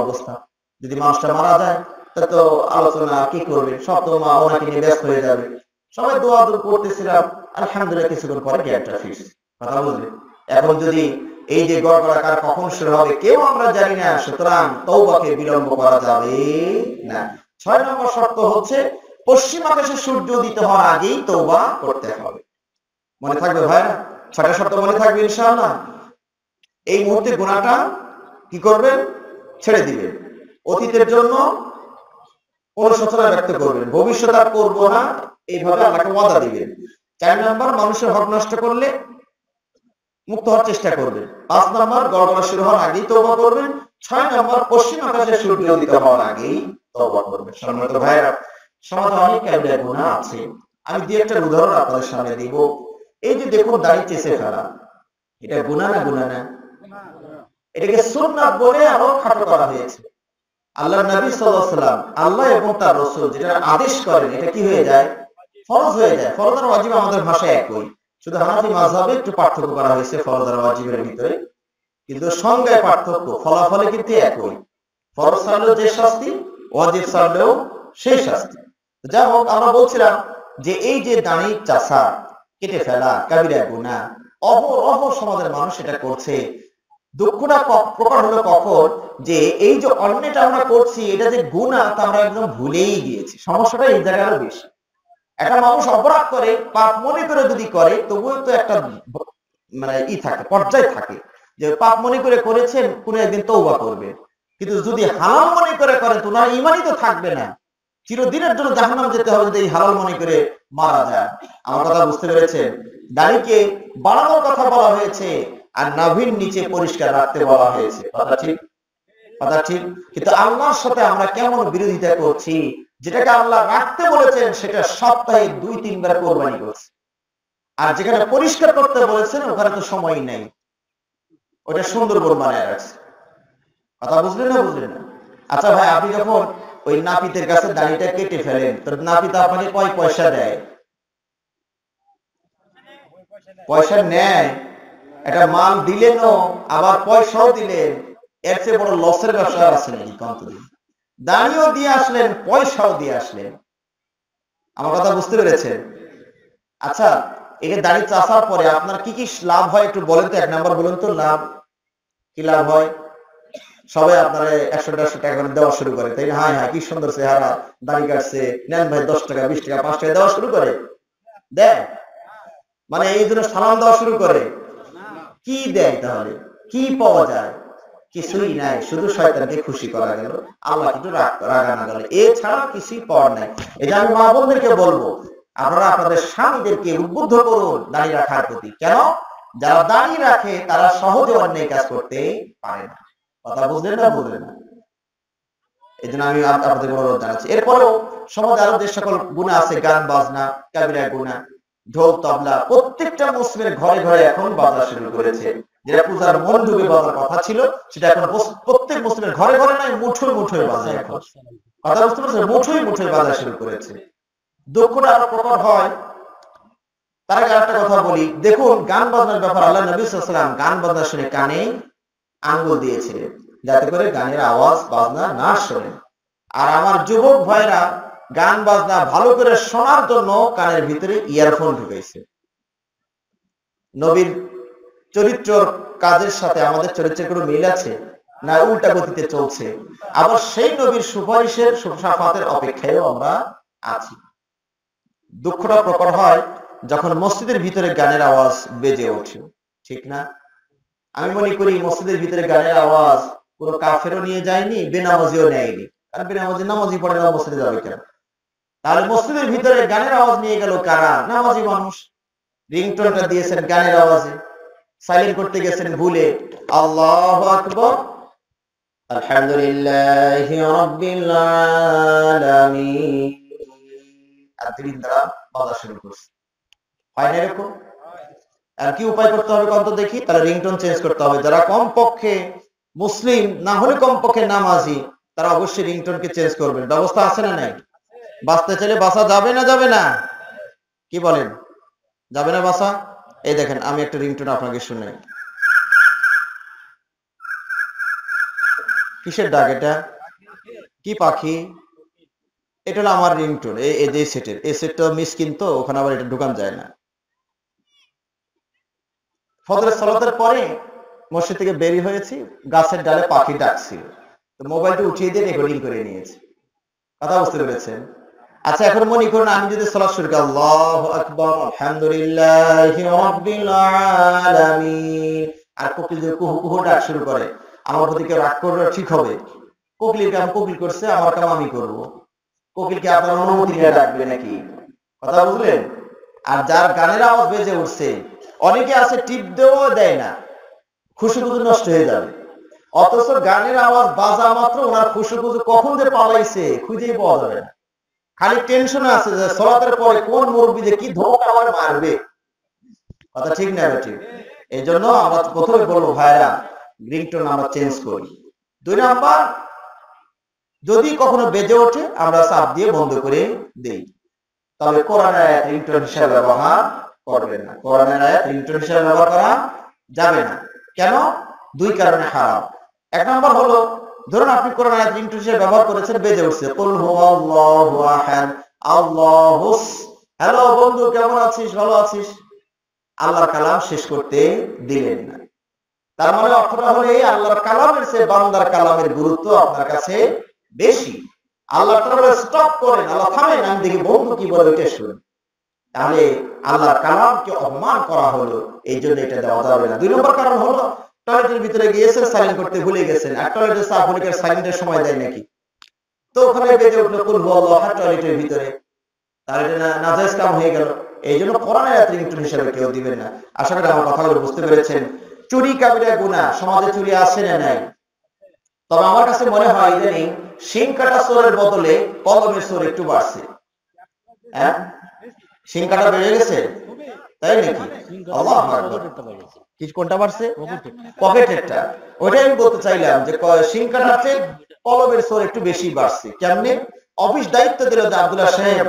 [SPEAKER 1] অবস্থা। যদি মানুষটা মারা যায়, তা তো আলোচনা কি করবে? সব তো নিয়ে ব্যস্ত হয়ে যাবে। সবাই দোয়া দোয়া করতেছিলাম। আলহামদুলিল্লাহ, কিছুক্ষণ পরে ফিরছে। কথা বুঝলে এখন যদি এই যে গড়গড়াকার কখন শুরু হবে কেউ আমরা জানি না, সুতরাং তৌবাকে বিলম্ব করা যাবে না। ছয় নম্বর শর্ত হচ্ছে, পশ্চিম আকাশে সূর্য দিতে হওয়ার আগেই তৌবা করতে হবে। মনে থাকবে ভাই? ছয়টা শর্ত মনে থাকবে ইনশাআল্লাহ। এই মুহূর্তে গুণাটা কি করবেন? ছেড়ে দিবেন। অতীতের জন্য অনুশোচনা ব্যক্ত করবেন। ভবিষ্যৎ আর করব না, এইভাবে আল্লাহকে ওয়াদা দিবেন। চার নাম্বার, মানুষের হক নষ্ট করলে মুক্ত হওয়ার চেষ্টা করবেন। পাঁচ নাম্বার গড়গড়া শুরু হওয়ার আগেই তওবা করবেন। ছয় নাম্বার, পশ্চিম আকাশে সূর্য উদিত হওয়ার আগেই তওবা করবেন। সম্মানিত ভাইরা অনেক গুণা আছে। আমি একটা উদাহরণ আপনাদের সামনে দিব। এই যে দেখুন, দাড়ি চেষে ফেলা। এটা গুণা না গুণা না? এটাকে সুন্নাত বলে আরও খাটো করা হয়েছে। আল্লাহ নবী সাল্লাম আল্লাহ এবং তার রাসূল যেটা আদেশ করেন, এটা কি হয়ে যায়? ফরজ হয়ে যায়। ফরজ আর ওয়াজিব আমাদের ভাষায় একই। শুধু হানাফি মাযহাবে একটু পার্থক্য করা হয়েছে ফরজ আর ওয়াজিবের ভিতরে। কিন্তু সংজ্ঞায় পার্থক্য, ফলাফলে কিন্তু একই। ফরজ সারলেও যে শাস্তি, ওয়াজিব সারলেও সেই শাস্তি। যাই হোক, আমরা বলছিলাম যে এই যে দাঁড়ি চাষা, কেটে ফেলা, কাবিরা গুণা অহরহ সমাজের মানুষ এটা করছে। দুঃখটা প্রকট হলো কখন? যে এই যে অন্যটা আমরা করছি, এটা যে গুণা তা আমরা একদম ভুলেই গিয়েছি। সমস্যাটা এই জায়গায় বেশি। একটা মানুষ অপরাধ করে, পাপ মনে করে যদি করে, তবুও তো একটা মানে ই থাকে, পর্যায় থাকে। যে পাপ মনে করে করেছেন কোন একদিন তৌবা করবে। কিন্তু যদি হালাল মনে করে করেন, তো ওনার ইমানই তো থাকবে না। চিরদিনের জন্য জাহান্নাম যেতে হবে যদি এই হালাল মনে করে মারা যায় আমার কথা বুঝতে পেরেছেন? দাড়িকে বাড়ানোর কথা বলা হয়েছে, আর নাভির নিচে পরিষ্কার রাখতে বলা হয়েছে। কথা ঠিক? কথা ঠিক? কিন্তু আল্লাহর সাথে আমরা কেমন বিরোধিতা করছি? যেটাকে আল্লাহ রাখতে বলেছেন, সেটা সপ্তাহে দুই, তিনবার কোরবানি করছে। আর যেখানে পরিষ্কার করতে বলেছেন, ওখানে তো সময় নেই। ওটা সুন্দরবন বানায় রাখছে। কথা বুঝলেন না বুঝলেন না? আচ্ছা ভাই, আপনি যখন ওই নাপিতের কাছে দাড়িটা কেটে ফেলেন, তো নাপিত আপনাকে কয় পয়সা দেয়? পয়সা নেয়। একটা মাল দিলেনও, আবার পয়সাও দিলেন। এর চেয়ে বড় লসের ব্যবসা আছে নাকি? কত দিন দাঁড়িয়েও দিয়ে আসলেন, পয়সাও দিয়ে আসলেন। আমার কথা বুঝতে পেরেছেন? আচ্ছা এটা দাড়ি চাষার পরে আপনার কি কি লাভ হয় একটু বলেন তো, এক নাম্বার বলুন তো, লাভ? কি লাভ হয়? সবাই আপনারা একশো দেড়শো টাকা করে দেওয়া শুরু করে, তাই হ্যাঁ হ্যাঁ কি সুন্দর চেহারা, দাড়ি কাটছে। নেন ভাই, দশ টাকা, বিশ টাকা, পাঁচ টাকা দেওয়া শুরু করে। দেয় মানে এই জন্য সালাম দেওয়া শুরু করে। কি দেয় তাহলে? কি পাওয়া যায়? কিছুই নাই শুধু শয়তানকে খুশি করা গেল। আল্লাহ কিন্তু রাগ- রাগানো গেল। এছাড়া কিছুই পাওয়ার নাই। এটা আমি মা বোনদেরকে বলব আপনারা আপনাদের স্বামীদেরকে উদ্বুদ্ধ করুন দাঁড়িয়ে রাখার প্রতি। কেন? যারা দাঁড়িয়ে রাখে তারা সহজে অন্যায় কাজ করতে পারে না। কথা বুঝলেন না বুঝলেন না? এই জন্য আমি আপ- আপনাদের অনুরোধ জানাচ্ছি। এরপরেও সমাজে আরও যে সকল গুণা আছে গান বাজনা কাবিরা গুণা ঢোল তবলা প্রত্যেকটা মুসলিমের ঘরে ঘরে এখন বাজনা শুরু করেছে। যেটা পূজার বাজার কথা ছিল, সেটা এখন প্রত্যেক মুসলিমের ঘরে ঘরে নাই, মুঠোয় মুঠোয় এখন। কথা বুঝতে মুঠোয় মুঠোয় শুরু করেছে। দুঃখটা আরও প্রকট হয়। তার আগে একটা কথা বলি। দেখুন, গান বাজনার ব্যাপার, আল্লাহ নবী সাল্লাম গান বাজনা শুনে কানে আঙ্গুল দিয়েছিলেন যাতে করে গানের আওয়াজ, বাজনা না শোনে। আর আমার যুবক ভাইরা গান বাজনা ভালো করে শোনার জন্য কানের ভিতরে ইয়ারফোন ঢুকেছে নবীর চরিত্রর কাজের সাথে আমাদের চরিত্রের কোনো মিল আছে না উল্টা গতিতে চলছে? আবার সেই নবীর সুপারিশের সুসাফাতের অপেক্ষায়ও আমরা আছি। দুঃখটা প্রকট হয় যখন মসজিদের ভিতরে গানের আওয়াজ বেজে ওঠে, ঠিক না? আমি মনে করি মসজিদের ভিতরে গানের আওয়াজ কোনো কাফেরও নিয়ে যায়নি, বেনামাজিও নেয়নি। কারণ বেনামাজি, নামাজি পড়ে না, মসজিদে যাবে কেন? তাহলে মসজিদের ভিতরে গানের আওয়াজ নিয়ে গেল কারা? নামাজি মানুষ। রিংটোনটা দিয়েছেন গানের আওয়াজে। সাইলেন্ট করতে গেছেন ভুলে। আল্লাহ আকবর। আর কি উপায় করতে হবে দেখি? রিংটোন চেঞ্জ করতে হবে। যারা কম পক্ষে মুসলিম, না হলে কম পক্ষে নামাজি, তারা অবশ্যই রিংটোনকে চেঞ্জ করবেন। ব্যবস্থা আছে না নাই? বাঁচতে চাইলে বাসা যাবে না যাবে না? কি বলেন? যাবে না বাসা এই দেখেন, আমি একটা রিংটোন আপনাকে শুনে কিসের ডাক এটা? কি পাখি? এটা হলো আমার রিংটোন, এই যে সেটের। এই সেটটা মিস কিন্তু ওখানে আবার এটা ঢুকান যায় না। ফজরের সালাতের পরে মসজিদ থেকে বেরিয়ে হয়েছি, গাছের ডালে পাখি ডাকছিল। মোবাইলটা উঠিয়ে দিয়ে রেকর্ডিং করে নিয়েছি। কথা বুঝতে পেরেছেন? আচ্ছা এখন মনে করুন আমি যদি সালাত শুরু করি, আল্লাহু আকবার আলামিন। আর কোকিল যদি কুহু কুহু ডাক শুরু করে, আমার প্রতি কেউ রাগ করলে ঠিক হবে। কোকিলকে আমি কোকিল করছে, আমার কাম আমি করব? কোকিলকে আপনার অনুমতি নিয়ে ডাকবে নাকি? কথা বুঝলেন? আর যার গানের আওয়াজ বেজে উঠছে, অনেকে আছে টিপ দেওয়া দেয় না খুশুখুজু নষ্ট হয়ে যাবে। অথচ গানের আওয়াজ বাজা মাত্র, ওনার খুশুখুজু কখন যে পালাইছে, খুঁজেই পাওয়া যাবে না। খালি টেনশন আছে যে সলাতের পরে কোন মুরব্বী যে কি ধোকা আমার মারবে? কথা ঠিক না ঠিক এই জন্য আমরা প্রথমে বলব ভাইরা রিংটোন আমরা চেঞ্জ করি। দুই নাম্বার যদি কখনো বেজে ওঠে আমরা চাপ দিয়ে বন্ধ করে দেই। তবে কোরআনের আয়াত রিংটোন হিসেবে ব্যবহার করবেন না। কোরআনের আয়াত রিংটোন হিসেবে ব্যবহার করা যাবে না। কেন? দুই কারণে হারাম। এক নম্বর হলো ধরুন আপনি কোরআন আয়াত হিসেবে ব্যবহার করেছেন, বেজে উঠছে। কুল হুয়াল্লাহু আহাদ হ্যালো বন্ধু, কেমন আছিস? ভালো আছিস? আল্লাহর কালাম শেষ করতে দিলেন না। তার মানে অর্থটা হলো এই, আল্লাহর কালামের চেয়ে বান্দার কালামের গুরুত্ব আপনার কাছে বেশি। আল্লাহ তাআলা স্টপ করেন, আল্লাহ থামেন, আমি দেখি বন্ধু কি বলে ওইটা শুনুন। তাহলে আল্লাহর কালামকে অপমান করা হলো এই জন্য এটা দেওয়া যাবে না। দুই নম্বর কারণ হলো টয়লেটের ভিতরে গিয়েছেন সাইলেন্ট করতে ভুলে গেছেন। আর টয়লেটে সাফ হলে সাইলেন্টের সময় দেয় নাকি? তো ওখানে বেজে উঠল, কুল আল্লাহ, টয়লেটের ভিতরে। তাহলে এটা কাম হয়ে গেল। এই জন্য কোরআনের কেউ দিবেন না। আশা করি আমার কথাগুলো বুঝতে পেরেছেন। চুরি কাবিরা গুনাহ, সমাজে চুরি আছে না নাই? তবে আমার কাছে মনে হয় ইদানিং শিং কাটা চোরের বদলে কলমের চোর একটু বাড়ছে। হ্যাঁ? শিং কাটা বেড়ে গেছে? তাই নাকি? আল্লাহ কি কোনটা বাড়ছে? পকেটেরটা। ওইটাই আমি বলতে চাইলাম যে কাটার চেয়ে কলমের চোর একটু বেশি বাড়ছে। কেমনে? অফিস দায়িত্ব দিল যে আব্দুল্লাহ সাহেব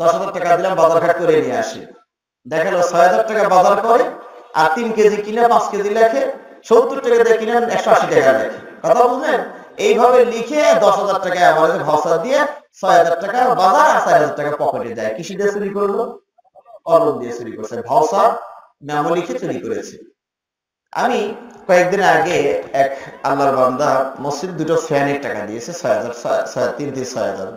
[SPEAKER 1] দশ হাজার টাকা দিলাম বাজার ঘাট করে নিয়ে আসে। দেখা গেল ছয় হাজার টাকা বাজার করে আর তিন কেজি কিনে পাঁচ কেজি লেখে সত্তর টাকা দিয়ে কিনেন একশো আশি টাকা লেখে। কথা বুঝলেন? এইভাবে লিখে দশ হাজার টাকা আমাদের ভাষা দিয়ে ছয় হাজার টাকা বাজার আর চার হাজার টাকা পকেটে দেয়। কৃষি দিয়ে চুরি করল। কলম দিয়ে চুরি করছে। ভাষা মেমো লিখে চুরি করেছে। আমি কয়েকদিন আগে এক আল্লাহর বান্দা মসজিদ দুটো ফ্যানের টাকা দিয়েছে, ছয় হাজার তিন থেকে ছয় হাজার।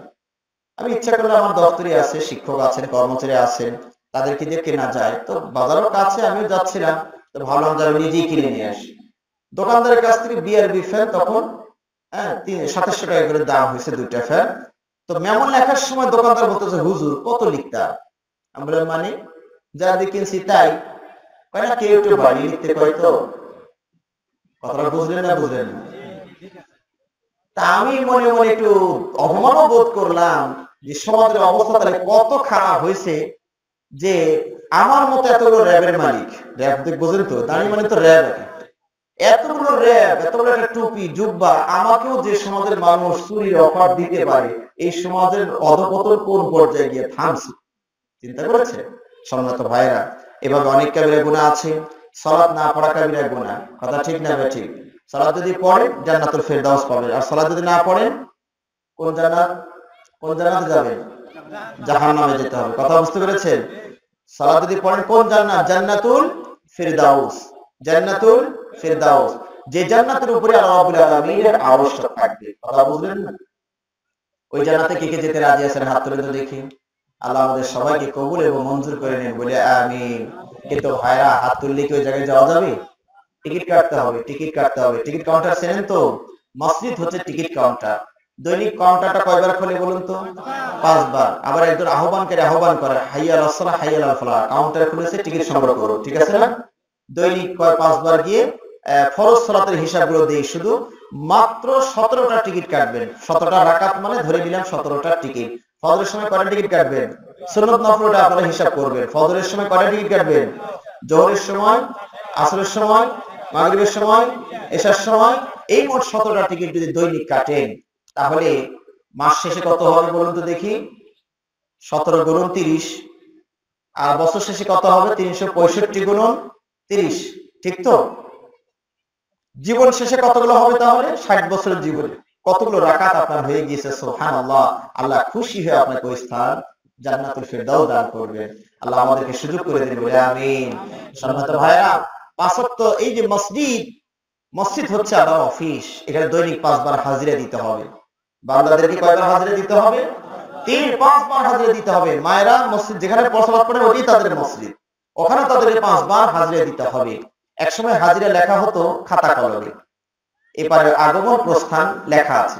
[SPEAKER 1] আমি ইচ্ছা করলে আমার দপ্তরে আছে, শিক্ষক আছেন, কর্মচারী আছেন, তাদেরকে দিয়ে কেনা যায়। তো বাজারের কাছে আমিও যাচ্ছিলাম, তো ভাবলাম যে আমি নিজেই কিনে নিয়ে আসি। দোকানদারের কাছ থেকে বিআরবি ফ্যান তখন হ্যাঁ সাতাশশো টাকা করে দাম হয়েছে দুইটা ফ্যান তো মেমন লেখার সময় দোকানদার বলতেছে হুজুর, কত লিখতা আমি বললাম মানে যা কিনছি তাই। কেউ তো? কথাটা বুঝলেন না বুঝলেন তা আমি মনে মনে একটু অপমানও বোধ করলাম যে সমাজের অবস্থা তাহলে কত খারাপ হয়েছে যে আমার মতো এতগুলো র্যাবের মালিক, র্যাব বোঝেন তো দাঁড়ি মানে তো র্যাব এতগুলো র্যাব, এতগুলো একটা টুপি, জুব্বা, আমাকেও যে সমাজের মানুষ চুরির অফার দিতে পারে, এই সমাজের অধপতন কোন পর্যায়ে গিয়ে থামছে? চিন্তা করেছে? সম্মানিত ভাইরা এভাবে অনেক কাবিরা গুণা আছে। সালাত না পড়া কাবিরা গুণা কথা ঠিক না ঠিক? সালাত যদি পড়ে, জান্নাতুল ফেরদাউস পাবে। আর সালাত যদি না পড়ে, কোন জান্নাত? কোন জান্নাতে যাবেন জাহান্নামে যেতে হবে। কথা বুঝতে পেরেছেন? সালাত যদি পড়েন কোন জান্নাত? জান্নাতুল ফিরদাউস। জান্নাতুল ফিরদাউস। যে জান্নাতের উপরে আল্লাহ রাব্বুল আলামিনের আওরসটা থাকবে। কথা বুঝলেন না? ওই জান্নাতে কে কে যেতে রাজি আছেন? হাত তুলে তো দেখি। আল্লাহ আমাদের সবাইকে কবুল এবং মঞ্জুর করে নেন, বলে আমি কিন্তু ভাইরা হাত তুললে কি ওই জায়গায় যাওয়া যাবে? টিকিট কাটতে হবে, টিকিট কাটতে হবে। টিকিট কাউন্টার চেনেন তো? মসজিদ হচ্ছে টিকিট কাউন্টার। দৈনিক কাউন্টারটা কয়বার খোলে বলুন তো? পাঁচবার। আবার একজন আহ্বানকারী আহ্বান করে হাইয়াল আসলা হাইয়াল আলফলা কাউন্টার খুলেছে, টিকিট সংগ্রহ করো, ঠিক আছে না? দৈনিক কয় পাঁচবার গিয়ে ফরজ সালাতের হিসাবগুলো দিয়ে শুধু। মাত্র সতেরোটা টিকিট কাটবেন। সতেরোটা রাকাত মানে ধরে নিলাম সতেরোটা টিকিট। ফজরের সময় কয়টা টিকিট কাটবেন? সুন্নত নফলটা আপনারা হিসাব করবেন। ফজরের সময় কয়টা টিকিট কাটবেন? জোহরের সময়, আসরের সময়, মাগরিবের সময়, এশার সময়, এই মোট সতেরোটা টিকিট যদি দৈনিক কাটেন, তাহলে মাস শেষে কত হবে বলুন তো দেখি? সতেরো গুণন তিরিশ। আর বছর শেষে কত হবে? তিনশো পঁয়ষট্টি গুণন তিরিশ। ঠিক তো? জীবন শেষে কতগুলো হবে তাহলে? ষাট বছরের জীবনে। কতগুলো রাকাত আপনার হয়ে গিয়েছে সোহান আল্লাহ আল্লাহ খুশি হয়ে আপনাকে ওই স্থান জান্নাতুল ফেরদাও দান করবেন আল্লাহ আমাদেরকে সুযোগ করে দিন বলে আমিন। সম্মানিত ভাইরা পাঁচক্ত এই যে মসজিদ মসজিদ হচ্ছে আবার অফিস। এখানে দৈনিক পাঁচবার হাজিরা দিতে হবে। বান্দাদেরকে কয়বার হাজিরা দিতে হবে? তিন, পাঁচবার হাজিরা দিতে হবে। মায়েরা মসজিদ যেখানে প্রসাদ পড়ে ওটি তাদের মসজিদ। ওখানে তাদেরকে পাঁচবার হাজিরা দিতে হবে। একসময় হাজিরা লেখা হতো খাতা কলমে। এবারে আগমন প্রস্থান লেখা আছে।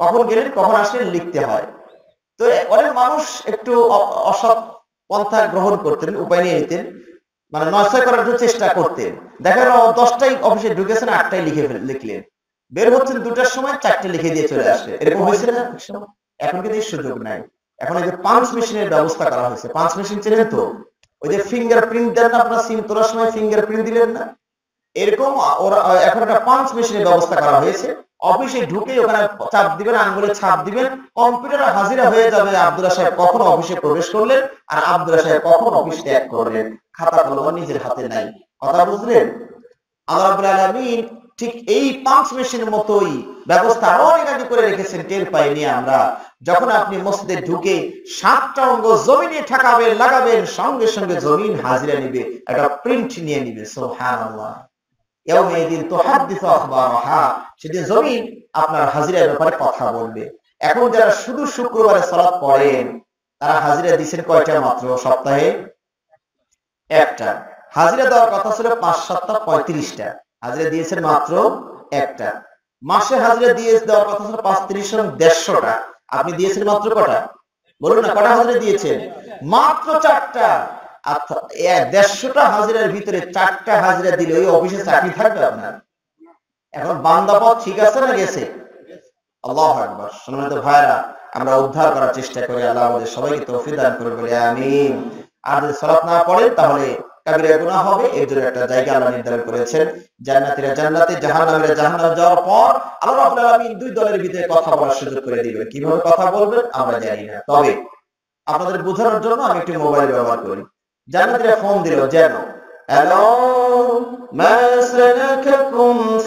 [SPEAKER 1] কখন গেলেন, কখন আসলেন লিখতে হয়। তো অনেক মানুষ একটু অসৎ পন্থা গ্রহণ করতেন, উপায় নিয়ে নিতেন মানে নয়সয় করার জন্য চেষ্টা করতেন। দেখা গেল দশটাই অফিসে ঢুকেছেন আটটাই লিখে লিখলেন। বের হচ্ছেন দুটার সময়, চারটে লিখে দিয়ে চলে আসলে এরকম হয়েছিল না? এখন কিন্তু সুযোগ নাই। এখন এই যে পাঁচ মেশিনের ব্যবস্থা করা হয়েছে। পাঁচ মেশিন চেনেন তো? ওই যে ফিঙ্গার প্রিন্ট দেন না আপনার, সিম তোলার সময় ফিঙ্গার প্রিন্ট দিলেন না? এরকম ওরা এখন একটা পাঁচ মেশিনের ব্যবস্থা করা হয়েছে। অফিসে ঢুকে ওখানে চাপ দিবেন, আঙ্গুলে ছাপ দিবেন কম্পিউটারে হাজিরা হয়ে যাবে আব্দুল্লাহ সাহেব কখন অফিসে প্রবেশ করলেন আর আব্দুল্লাহ সাহেব কখন অফিস ত্যাগ করলেন। খাতা কলম নিজের হাতে নাই। কথা বুঝলেন? আল্লাহ আলামিন ঠিক এই পাঁচ মেশিনের মতোই ব্যবস্থা অনেক আগে করে রেখেছেন, টের পাইনি আমরা। যখন আপনি মসজিদে ঢুকে সাতটা অঙ্গ জমিনে ঠাকাবেন, লাগাবেন, সঙ্গে সঙ্গে জমিন হাজিরা নিবে, একটা প্রিন্ট নিয়ে নিবে তুহাদ্দিসু আখবারাহা সেদিন জমিন আপনার হাজিরার ব্যাপারে কথা বলবে। এখন যারা শুধু পড়েন, তারা হাজিরা দিচ্ছেন কয়টা মাত্র সপ্তাহে? একটা। হাজিরা দেওয়ার কথা ছিল পাঁচ পঁয়ত্রিশটা। হাজিরা দিয়েছেন মাত্র একটা। মাসে হাজিরা দিয়ে দেওয়ার কথা ছিল পাঁচ দেড়শোটা। আপনি দিয়েছেন মাত্র কটা? বলুন না, কটা হাজিরা দিয়েছেন? মাত্র চারটা। দেড়শোটা হাজিরার ভিতরে চারটা হাজিরা দিলে ওই অফিসে চাকরি থাকবে আপনার? এখন বান্দাপথ ঠিক আছে না গেছে? আল্লাহ আকবার। সম্মানিত ভাইরা আমরা উদ্ধার করার চেষ্টা করি, আল্লাহ আমাদের সবাইকে তৌফিক দান করে বলে, আমিন। আর যদি সালাত না পড়ে তাহলে কাবিরা গুনাহ হবে, এর জন্য একটা জায়গা আল্লাহ নির্ধারণ করেছেন। জান্নাতীরা জান্নাতে, জাহান্নামীরা জাহান্নামে যাওয়ার পর আল্লাহ রাব্বুল আলামিন দুই দলের ভিতরে কথা বলার সুযোগ করে দিবেন। কীভাবে কথা বলবেন, আমরা জানি না। তবে আপনাদের বোঝানোর জন্য আমি একটি মোবাইল ব্যবহার করি। ফোন দিল যেন, হ্যালো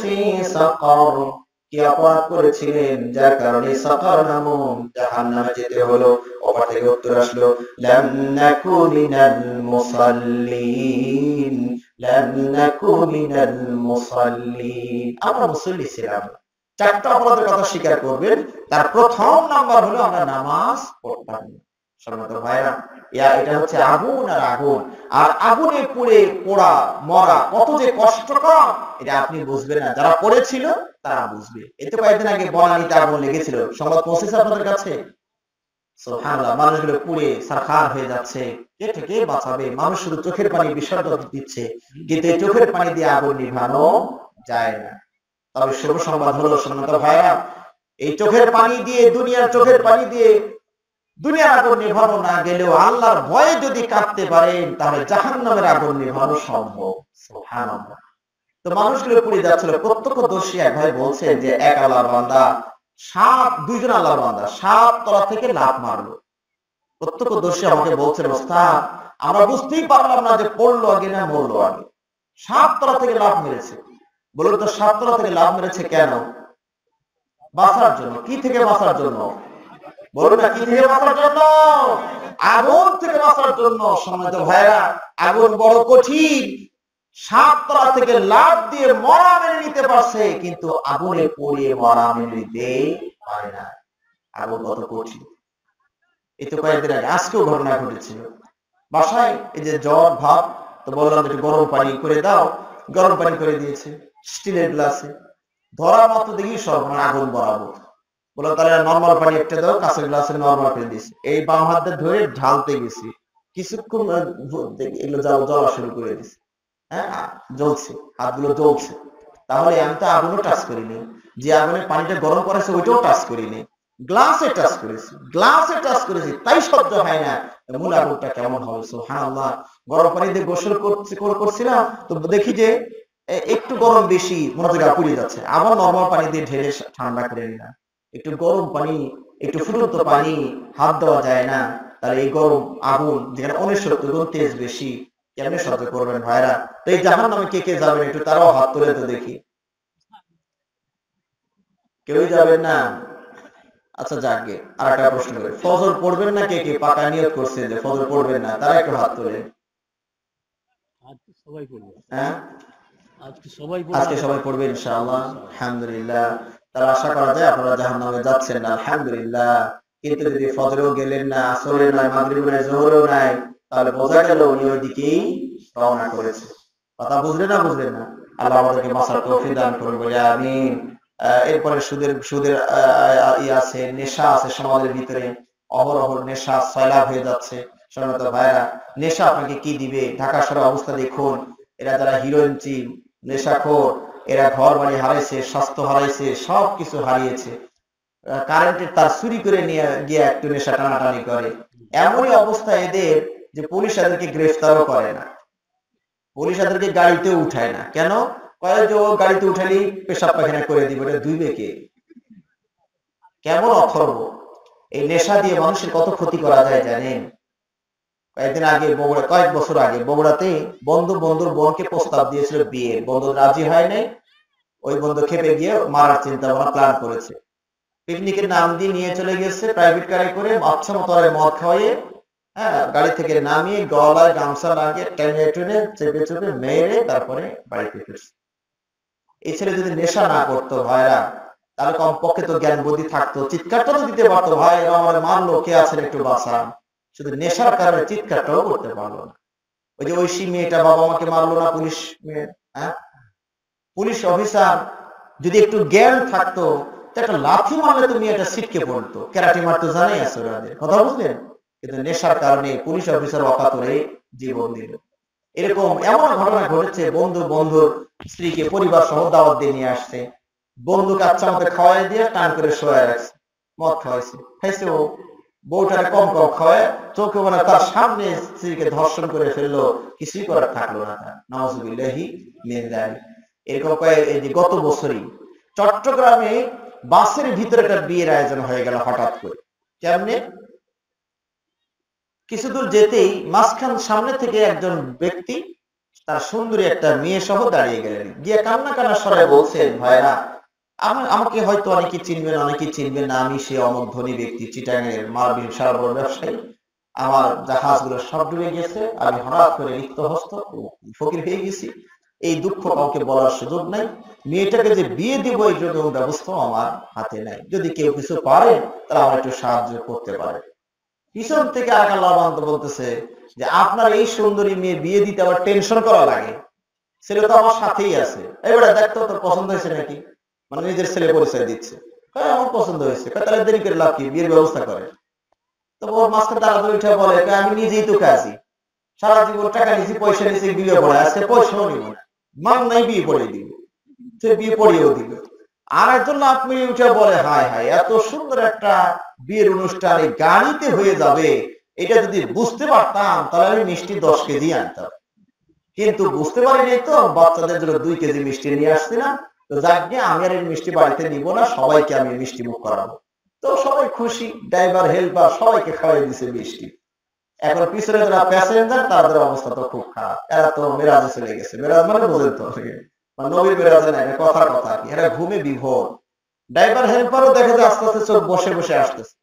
[SPEAKER 1] ফি সাকার। কি অপরাধ করেছিলেন? যার কারণে সাকার নামক জাহান্নামে যেতে হলো। অপর থেকে উত্তর আসলো, লাম নাকু মুসাল্লিন, লাম নাকু মুসাল্লিন। আমরা মুসল্লি ছিলাম। চারটা অপরাধের কথা স্বীকার করবেন, তার প্রথম নাম্বার হলো আমরা নামাজ পড়তাম। না। সম্মানিত ভাইরা, ইয়া, এটা হচ্ছে আগুন আর আগুন। আর আগুনে পুড়ে পোড়া, মরা, কত যে কষ্টকর, এটা আপনি বুঝবেন না। যারা পড়েছিল, তারা বুঝবে। এতে কয়েকদিন আগে বনানীতে আগুন লেগেছিল। সংবাদ পৌঁছেছে আপনাদের কাছে? মানুষগুলো পুড়ে সারখার হয়ে যাচ্ছে। কে থেকে বাঁচাবে? মানুষ শুধু চোখের পানি বিসর্জন দিচ্ছে, কিন্তু চোখের পানি দিয়ে আগুন নিভানো যায় না। তবে শুভ সংবাদ হলো, সম্মানিত ভাইরা, এই চোখের পানি দিয়ে, দুনিয়ার চোখের পানি দিয়ে দুনিয়ার আগুন নিভানো না গেলেও আল্লাহর ভয়ে যদি কাঁদতে পারেন, তাহলে জাহান্নামের আগুন নিভানো সম্ভব। তো মানুষগুলো পুড়ে যাচ্ছিল। প্রত্যক্ষদর্শী এক ভাই বলছেন যে, এক আল্লাহর বান্দা, সাত, দুইজন আল্লাহর বান্দা, সাত তলা থেকে লাফ মারলো। প্রত্যক্ষদর্শী আমাকে বলছেন, ওস্তাদ, আমরা বুঝতেই পারলাম না যে পড়ল আগে না মরলো আগে। সাত তলা থেকে লাভ মেরেছে। বলুন তো, সাত তলা থেকে লাভ মেরেছে কেন? বাঁচার জন্য, কি থেকে বাঁচার জন্য? বলুন না কি থেকে বাঁচার জন্য? আগুন থেকে বাঁচার জন্য ভাইরা আগুন বড় কঠিন। থেকে লাভ দিয়ে মরা মেনে নিতে পারছে, কিন্তু আগুনে পড়িয়ে মরা মেনে নিতে পারে না। আগুন কত কঠিন। এই তো কয়েকদিন আগে আজকেও ঘটনা ঘটেছিল। বাসায় এই যে জ্বর ভাব তো বললাম একটু গরম পানি করে দাও। গরম পানি করে দিয়েছে, স্টিলের গ্লাসে। ধরা মাত্র দেখি সর্বনা আগুন বরাবর। বলে তাহলে নর্মাল পানি একটা দাও কাঁচের গ্লাসে নর্মাল পানি দিছি। এই বাম হাতে ধরে ঢালতে গেছি। কিছুক্ষণ এগুলো জল জ্বলা শুরু করে দিছে। হ্যাঁ জ্বলছে, হাতগুলো জ্বলছে। তাহলে আমি তো আগুনও টাচ করিনি। যে আগুনে পানিটা গরম করেছে, ওইটাও টাচ করিনি। গ্লাসে টাচ করেছি গ্লাসে টাচ করেছি, তাই সহ্য হয় না। মূল আগুনটা কেমন হবে? সুবহানাল্লাহ। গরম পানি দিয়ে গোসল করছি করে করছিলাম, তো দেখি যে একটু গরম বেশি মনে হচ্ছে গা পুড়িয়ে যাচ্ছে। আবার নর্মাল পানি দিয়ে ঢেলে ঠান্ডা করে নিলাম। একটু গরম পানি একটু ফুটন্ত পানি হাত দেওয়া যায় না। তাহলে এই গরম আগুন যেখানে অনেক গুণ তেজ বেশি কেমনে সহ্য করবেন ভাইরা? তো এই জাহান নামে কে কে যাবেন একটু তারাও হাত তুলে তো দেখি। কেউই যাবেন না? আচ্ছা যাকে আর একটা প্রশ্ন করে। ফজর পড়বেন না কে কে? পাকা নিয়ত করছে যে ফজর পড়বেন না তারা একটু হাত তোলে
[SPEAKER 2] সবাই পড়বে।
[SPEAKER 1] হ্যাঁ?
[SPEAKER 2] আজকে সবাই
[SPEAKER 1] আজকে সবাই পড়বে ইনশাআল্লাহ আলহামদুলিল্লাহ। তারা আশা করা যায় আপনারা জাহান্নামে যাচ্ছেন না আলহামদুলিল্লাহ। কিন্তু যদি ফজরেও গেলেন না আসরে নয় মাগরিব নয় জোহরেও নাই তাহলে বোঝা গেল উনি ওই দিকেই রওনা করেছে। কথা বুঝলেন না বুঝলেন না? আল্লাহ আমাদেরকে মাসার তৌফিক দান করুন বলে আহ, এরপরে সুদের সুদের ই আছে নেশা আছে সমাজের ভিতরে। অহরহ নেশা সয়লাভ হয়ে যাচ্ছে। সনাত ভাইরা নেশা আপনাকে কি দিবে? ঢাকা শহরের অবস্থা দেখুন। এরা যারা হিরোইন চিন নেশাখোর এরা ঘর বাড়ি হারাইছে, স্বাস্থ্য হারাইছে সব কিছু হারিয়েছে কারেন্টের তার চুরি করে নিয়ে গিয়ে একটু নেশা টানাটানি করে। এমনই অবস্থা এদের যে পুলিশ এদেরকে গ্রেফতারও করে না। পুলিশ এদেরকে গাড়িতে উঠায় না। কেন? কয়ে, যে ও গাড়িতে উঠালেই পেশাব পায়খানা করে দিবে, এটা দুইবে কে কেমন অথর্ব। এই নেশা দিয়ে মানুষের কত ক্ষতি করা যায় জানেন? কয়েকদিন আগে বগুড়া, কয়েক বছর আগে বগুড়াতে বন্ধু বন্ধুর বোনকে প্রস্তাব দিয়েছিল বিয়ে। বন্ধু রাজি হয় নাই, ওই বন্ধু খেপে গিয়ে মারার চিন্তা ভাবনা প্ল্যান করেছে। পিকনিকের নাম দিয়ে নিয়ে চলে গেছে প্রাইভেট কারে করে মতো আর মদ খাওয়াইয়ে হ্যাঁ গাড়ি থেকে নামিয়ে গলায় গামছা লাগিয়ে টেনে টেনে, চেপে চেপে মেরে তারপরে বাড়িতে ফিরছে। এই ছেলে যদি নেশা না করতো ভাইরা, তাহলে কমপক্ষে তো জ্ঞান বুদ্ধি থাকতো চিৎকারটা তো দিতে পারতো, ভাই আমার মারলো, কে আছেন একটু বাঁচান? শুধু নেশার কারণে চিৎকারটাও করতে পারল না। ওই যে ঐশী মেয়েটা বাবা মাকে মারলো না পুলিশ মেয়ে হ্যাঁ? পুলিশ অফিসার যদি একটু জ্ঞান থাকতো একটা লাথি মারলে তুমি এটা ছিটকে পড়তো। ক্যারাটি মারতো জানাই আছে কথা বুঝলেন? কিন্তু নেশার কারণে পুলিশ অফিসার অকাতরে জীবন দিল। এরকম এমন ঘটনা ঘটেছে, বন্ধু বন্ধুর স্ত্রীকে পরিবার সহ দাওয়াত দিয়ে নিয়ে আসছে। বন্ধু আচ্ছা মতো খাওয়াই দিয়ে টান করে শোয়া রাখছে মদ খাওয়াইছে। খাইছে ও? বউটারে কম কম খাওয়ায়, চোখে মানে তার সামনে স্ত্রীকে ধর্ষণ করে ফেলল, কিছুই করার থাকল না এরকম গত বছরই চট্টগ্রামে বাসের ভিতরে একটা বিয়ের আয়োজন হয়ে গেল হঠাৎ করে। কেমনে? কিছু দূর যেতেই মাঝখান সামনে থেকে একজন ব্যক্তি তার সুন্দরী একটা মেয়ে সহ দাঁড়িয়ে গেলেন। গিয়ে কান্না কান্না সরাই বলছেন, ভাইরা আমাকে হয়তো অনেকে চিনবেন অনেকে চিনবেন না। আমি সে অমুক ধনী ব্যক্তি চিটাঙের মার্বিল সারা বড় ব্যবসায়ী। আমার জাহাজগুলো সব ডুবে গেছে আমি হঠাৎ করে রিক্ত হস্ত ফকির হয়ে গেছি। এই দুঃখ কাউকে বলার সুযোগ নাই। মেয়েটাকে যে বিয়ে দিব এই জন্য ব্যবস্থাও আমার হাতে নাই। যদি কেউ কিছু পারে তাহলে আমার একটু সাহায্য করতে পারে। পিছন থেকে আর লাভান্ত বলতেছে যে আপনার এই সুন্দরী মেয়ে বিয়ে দিতে আবার টেনশন করা লাগে। ছেলে তো আমার সাথেই আছে। এবারে দেখতো তোর পছন্দ হয়েছে নাকি? মানে নিজের ছেলে পরিচয় দিচ্ছে। কয়, আমার পছন্দ হয়েছে। তাহলে দেরি করে লাভ কি? বিয়ের ব্যবস্থা করে। তো হায় হায় গাড়িতে হয়ে যাবে। এটা যদি বুঝতে পারতাম তাহলে আমি মিষ্টি দশ কেজি আনতাম। কিন্তু বুঝতে পারিনি তো বাচ্চাদের জন্য দুই কেজি মিষ্টি নিয়ে আসছি না। তো যাক আমি আর এই মিষ্টি বাড়িতে নিব না, সবাইকে আমি মিষ্টি মুখ করাবো। তো সবাই খুশি, ড্রাইভার, হেল্পার সবাইকে খাওয়াই দিছে মিষ্টি। এখন পিছনে যারা প্যাসেঞ্জার তাদের অবস্থা তো খুব খারাপ। এরা তো মেরাজে চলে গেছে। মেরাজ মানে বোঝেন তো মানে নবীর মেরাজে নাই কথা কি। এরা ঘুমে বিভোর। ড্রাইভার, হেল্পারও দেখে যে আস্তে আস্তে চোখ বসে বসে আসতেছে।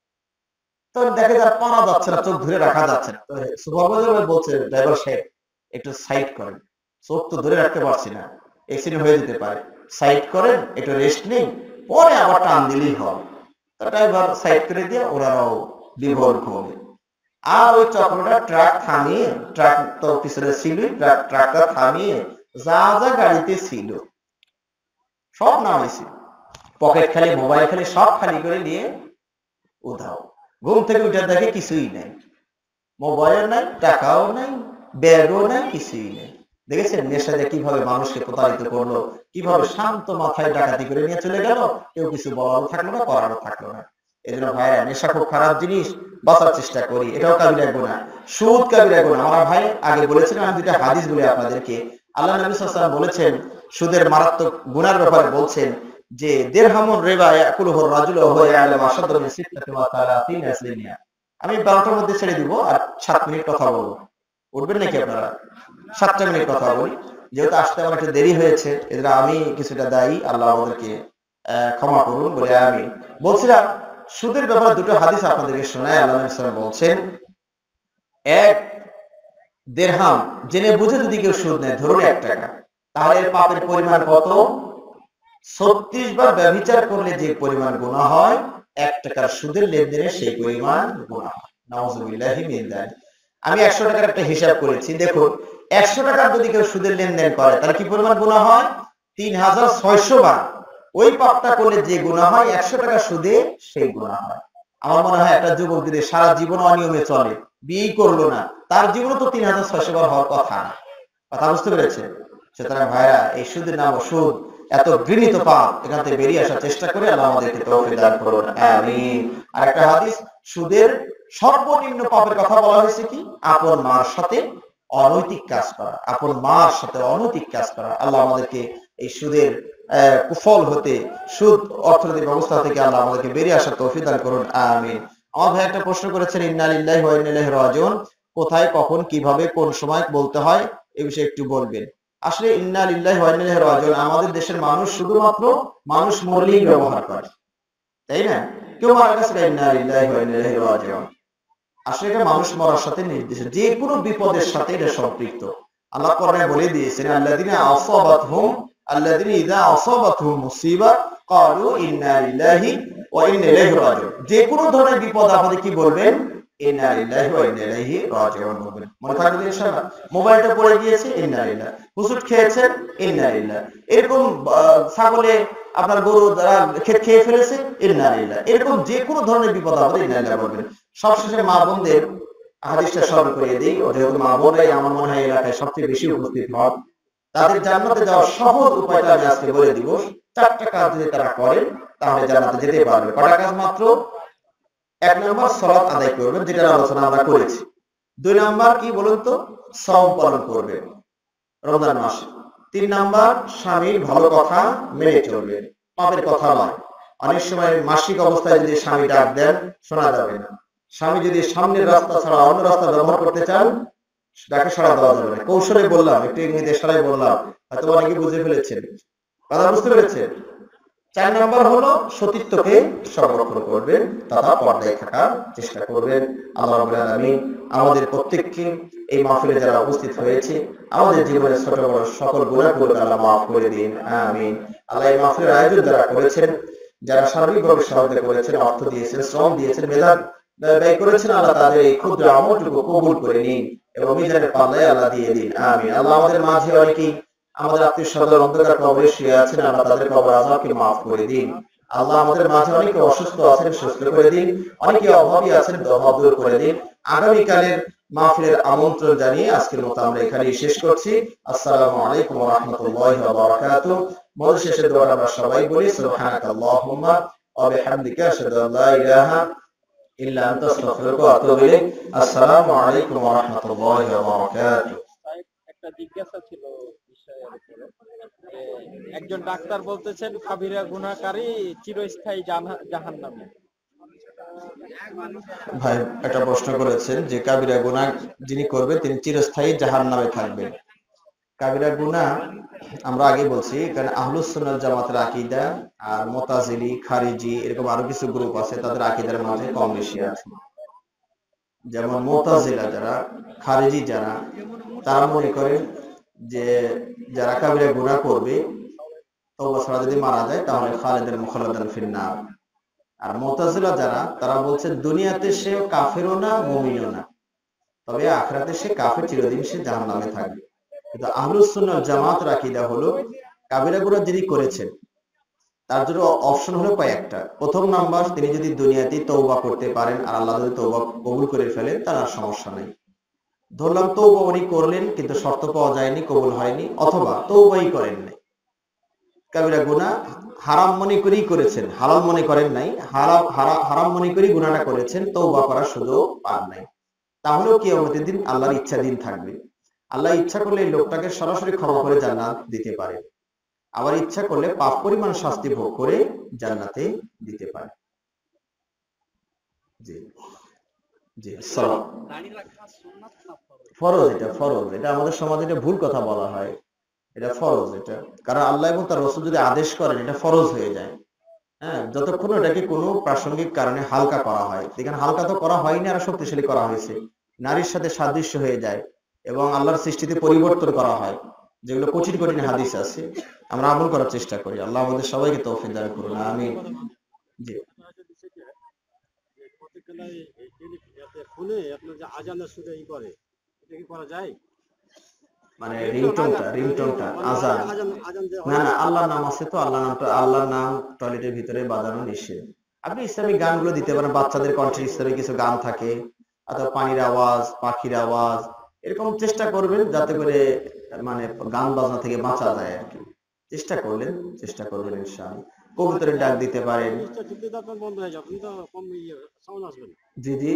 [SPEAKER 1] তো দেখে যার পানা যাচ্ছে না, চোখ ধরে রাখা যাচ্ছে না। তো বলছে, ড্রাইভার সাহেব, একটু সাইড করেন। চোখ তো ধরে রাখতে পারছি না। এক্সিডেন্ট হয়ে যেতে পারে। সাইড করেন, একটু রেস্ট নেই পরে আবার টান দিলেই হবে। তো ড্রাইভার সাইড করে দিয়ে ওরাও বিভোর ঘুমে আর ওই চক্রটা ট্রাক থামিয়ে, ট্রাক তো পিছনে ট্রাক, ট্রাকটা থামিয়ে যা যা গাড়িতে ছিল, সব নামাইছে। পকেট খালি, মোবাইল খালি, সব খালি করে নিয়ে উধাও। ঘুম থেকে উঠে দেখে কিছুই নাই। মোবাইল নাই, টাকাও নাই, ব্যাগও নাই, কিছুই নেই। দেখেছেন নেশা যে কীভাবে মানুষকে প্রতারিত করল? কীভাবে শান্ত মাথায় ডাকাতি করে নিয়ে চলে গেল? কেউ কিছু বলারও থাকল না, করারও থাকল না। এই জন্য ভাইরা, নেশা খুব খারাপ জিনিস, বাঁচার চেষ্টা করি। এটাও কাবিরা গুণা সুদ কাবিরা গুণা আমার ভাই আগে বলেছিলাম আমি দুটা হাদিস বলি আপনাদেরকে। আল্লাহ নবী সাল্লাল্লাহু বলেছেন, সুদের মারাত্মক গুনার ব্যাপারে বলছেন যে, দেড়হামুন রেবা ইয়াকুলুহু রাজুলু ওয়া ইয়ালামু আশাদ্দু মিন সিত্তাতি ওয়া তালাতিন আসলিনিয়া আমি বারোটার মধ্যে ছেড়ে দিব আর সাত মিনিট কথা বলব। উঠবেন নাকি আপনারা? সাতটা মিনিট কথা বলি। যেহেতু আসতে আমার একটু দেরি হয়েছে এদের আমি কিছুটা দায়ী। আল্লাহ আমাদেরকে ক্ষমা করুন বলে আমি বলছিলাম, সুদের ব্যাপারে দুটো হাদিস আপনাদেরকে শোনায়। আল্লাহ বলছেন, এক দেড়হাম, জেনে বুঝে যদি কেউ সুদ নেয়, ধরুন এক টাকা, তাহলে পাপের পরিমাণ কত? ছত্রিশ বার ব্যভিচার করলে যে পরিমাণ গুণা হয়, এক টাকার সুদের লেনদেনে সেই পরিমাণ গুণা হয়। আমি একশো টাকার একটা হিসাব করেছি। দেখুন একশো টাকার যদি কেউ সুদের লেনদেন করে, তাহলে কি পরিমাণ গুণা হয়? তিন হাজার ছয়শো বার। ওই পাপটা করলে যে গুণা হয়, একশো টাকা সুদে সেই গুণা হয়। আমার মনে হয় একটা যুবক যদি সারা জীবন অনিয়মে চলে, বিয়েই করল না, তার জীবনে তো তিন হাজার ছয়শো বার হওয়ার কথা না। কথা বুঝতে পেরেছে সুতরাং ভাইরা, এই সুদের নাম সুদ এত ঘৃণিত পাপ, এখান থেকে বেরিয়ে আসার চেষ্টা করে আল্লাহ আমাদেরকে তৌফিক দান করুন। আমিন। আর একটা হাদিস, সুদের সর্বনিম্ন পাপের কথা বলা হয়েছে কি? আপন মার সাথে অনৈতিক কাজ করা, আপন মার সাথে অনৈতিক কাজ করা, আল্লাহ আমাদেরকে এই সুদের কুফল হতে, সুদ অর্থনৈতিক ব্যবস্থা থেকে আল্লাহ আমাদেরকে বেরিয়ে আসার তৌফিক দান করুন, আমিন। আমার ভাই একটা প্রশ্ন করেছেন, ইন্না লিল্লাহি ওয়া ইন্না ইলাইহি রাজিউন কোথায়, কখন, কীভাবে, কোন সময় বলতে হয় এই বিষয়ে একটু বলবেন। আসলে, ইন্না লিল্লাহি ওয়া ইন্না রাজিউন আমাদের দেশের মানুষ শুধুমাত্র মানুষ মরলেই ব্যবহার করে, তাই না? কেউ মারা গেছে, ইন্না লিল্লাহি ওয়া ইন্না ইলাইহি রাজিউন আসলে এটা মানুষ মরার সাথে নির্দেশ যে কোনো বিপদের সাথে এটা সম্পৃক্ত। আল্লাহ কোরআনে বলে দিয়েছেন, আল্লাযিনা আসাবাতহুম, আল্লাযিনা ইযা আসাবাতহুম মুসিবা, ক্বালু ইন্না লিল্লাহি ওয়া ইন্না ইলাইহি রাজিউন। যে কোনো ধরনের বিপদ আপনি কি বলবেন? ইন্না লিল্লাহি ওয়া ইন্না ইলাইহি রাজিউন বলবেন। মনে থাকবে ইনশাআল্লাহ? মোবাইলটা পড়ে গিয়েছে, ইন্না লিল্লাহ হুসুট খেয়েছেন, ইন্না লিল্লাহ এরকম ছাগলে আপনার গরু খেয়ে ফেলেছে, ইন্না লিল্লাহ এরকম যে কোনো ধরনের বিপদ আপদ ইন্না বলবেন। সবশেষে মা বোনদের হাদিসটা স্মরণ করিয়ে দিই। ও যেহেতু মা বোনরাই আমার মনে হয় এলাকায় সবচেয়ে বেশি উপস্থিত হন তাদের জান্নাতে যাওয়ার সহজ উপায়টা আমি আজকে বলে দিব। চারটা কাজ যদি তারা করেন, তাহলে জান্নাতে যেতে পারবে। কটা কাজ মাত্র? এক নম্বর, সলাৎ আদায় করবেন, যেটার আলোচনা আমরা করেছি। দুই নাম্বার, কি বলুন তো? সম পালন করবে রমজান মাসে। তিন নাম্বার, স্বামীর ভালো কথা মেনে চলবে। পাপের কথা নয়। অনেক সময় মাসিক অবস্থায় যদি স্বামী ডাক দেন, শোনা যাবে না। স্বামী যদি সামনের রাস্তা ছাড়া অন্য রাস্তা ব্যবহার করতে চান ডাকে সাড়া দেওয়া যাবে না। কৌশলে বললাম একটু ইংরেজি সারাই বললাম হয়তো অনেকে বুঝে ফেলেছেন। কথা বুঝতে পেরেছেন। চার নম্বর হলো সতীত্বকে সংরক্ষণ করবেন তথা পর্দায় থাকার চেষ্টা করবেন। আল্লাহ আলামিন আমাদের প্রত্যেককে এই মাহফিলে যারা উপস্থিত হয়েছে আমাদের জীবনের ছোট বড় সকল গুণাগুলো আল্লাহ মাফ করে দিন। আমিন। আল্লাহ এই মাহফিলের আয়োজন যারা করেছেন যারা সার্বিকভাবে সহযোগিতা করেছেন অর্থ দিয়েছেন শ্রম দিয়েছেন মেধা ব্যয় করেছেন আল্লাহ, তাদের এই ক্ষুদ্র আমলটুকু কবুল করে নিন এবং মিজানের পাল্লায় আল্লাহ দিয়ে দিন। আমিন। আল্লাহ আমাদের মাঝে অনেকেই আমাদের আত্মীয় স্বজন অন্ধকার কবরে শুয়ে আছেন, আল্লাহ তাদের কবর মাফ করে দিন। আল্লাহ আমাদের মাঝে অনেকে অসুস্থ আছেন, সুস্থ করে দিন। অনেকে অভাবী আছেন অভাব দূর করে দিন। আগামীকালের মাহফিলের আমন্ত্রণ জানিয়ে আজকের মতো আমরা এখানেই শেষ করছি। আসসালামু আলাইকুম রাহমাতুল্লাহি ওয়া বারাকাতুহু দোয়া আমরা সবাই বলি সুবহানাকা আল্লাহুম্মা ওয়া বিহামদিকা আশহাদু আল লা ইলাহা
[SPEAKER 3] একটা জিজ্ঞাসা ছিল বিষয়ের উপরে একজন ডাক্তার বলতেছেন কাবিরা গুণাকারী চিরস্থায়ী জাহান নামে
[SPEAKER 1] ভাই একটা প্রশ্ন করেছেন যে কাবিরা গুনাহ যিনি করবে তিনি চিরস্থায়ী জাহান নামে থাকবেন। কাবিরা গুনাহ আমরা আগে বলছি, কারণ আহলুস সুন্নাত জামাতের আকীদা আর মুতাজিলি, খারিজি এরকম আরও কিছু গ্রুপ আছে, তাদের আকীদার মাঝে কম বেশি আছে। যেমন মুতাজিলা যারা, খারিজি যারা, তারা মনে করেন যে যারা কাবিরা গুনাহ করবে, তওবা ছাড়া যদি মারা যায়, তাহলে খালেদের মুখাল্লাদান ফিন্নার। আর মোতাজিলা যারা, তারা বলছে, দুনিয়াতে সে কাফেরও না, মুমিনও না। তবে আখরাতে সে কাফের চিরদিন সে জাহান্নামে থাকবে। কিন্তু আহলুস সুন্নাহ জামাত রাকিদা হলো কাবিরা গুনাহ যিনি করেছেন, তার জন্য অপশন হলো কয়েকটা। প্রথম নাম্বার, তিনি যদি দুনিয়াতে তৌবা করতে পারেন আর আল্লাহ যদি তৌবা কবুল করে ফেলেন, তার আর সমস্যা নেই। ধরলাম তৌবা উনি করলেন, কিন্তু শর্ত পাওয়া যায়নি, কবুল হয়নি, অথবা তৌবাই করেন নাই। কাবিরা গুনাহ হারাম মনে করেই করেছেন, হালাল মনে করেন নাই হারাম হারা- হারাম মনে করেই গুনাহটা করেছেন তৌবা করার সুযোগ পান নাই। তাহলেও কিয়ামতের দিন আল্লাহর ইচ্ছা দিন থাকবে। আল্লাহ ইচ্ছা করলে লোকটাকে সরাসরি ক্ষমা করে জান্নাত দিতে পারে। আবার ইচ্ছা করলে পাপ পরিমাণ শাস্তি ভোগ করে জান্নাতে দিতে পারে। জি ফরজ এটা ফরজ। এটা আমাদের সমাজে এটা ভুল কথা বলা হয়। এটা ফরজ এটা। কারণ আল্লাহ এবং তার রসুল যদি আদেশ করেন, এটা ফরজ হয়ে যায়। হ্যাঁ যতক্ষণ এটাকে কোনো প্রাসঙ্গিক কারণে হালকা করা হয়। এখানে হালকা তো করা হয়নি, আর শক্তিশালী করা হয়েছে। নারীর সাথে সাদৃশ্য হয়ে যায়। এবং আল্লাহর সৃষ্টিতে পরিবর্তন করা হয়। যেগুলো কঠিন কঠিন হাদিস আছে। আমরা আমল করার চেষ্টা করি। আল্লাহ আমাদের সবাইকে তৌফিক দান করুন। আমি জি। মানে রিংটোনটা রিংটোনটা আজান?
[SPEAKER 2] আজান। আজান যে
[SPEAKER 1] না না আল্লাহর নাম আছে তো আল্লাহ নামটা আল্লাহর নাম টয়লেটের ভিতরে বাজানো নিষেধ। আপনি ইসলামিক গানগুলো দিতে পারেন বাচ্চাদের কণ্ঠে ইসলামিক কিছু গান থাকে। অথবা পানির আওয়াজ পাখির আওয়াজ এরকম চেষ্টা করবেন যাতে করে মানে গান বাজনা থেকে বাঁচা যায় আর কি। চেষ্টা করলেন, চেষ্টা করবেন ইনশাআল্লাহ। কবুতরের ডাক দিতে পারেন। জি জি।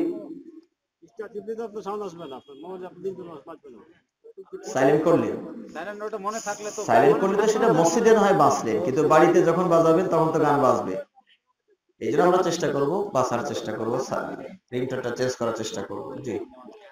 [SPEAKER 1] হয় কিন্তু বাড়িতে যখন বাজাবেন, তখন তো গান এই জন্য আমরা চেষ্টা করব, বাঁচার চেষ্টা করব, রিংটোনটা চেঞ্জ করার চেষ্টা করব। জি।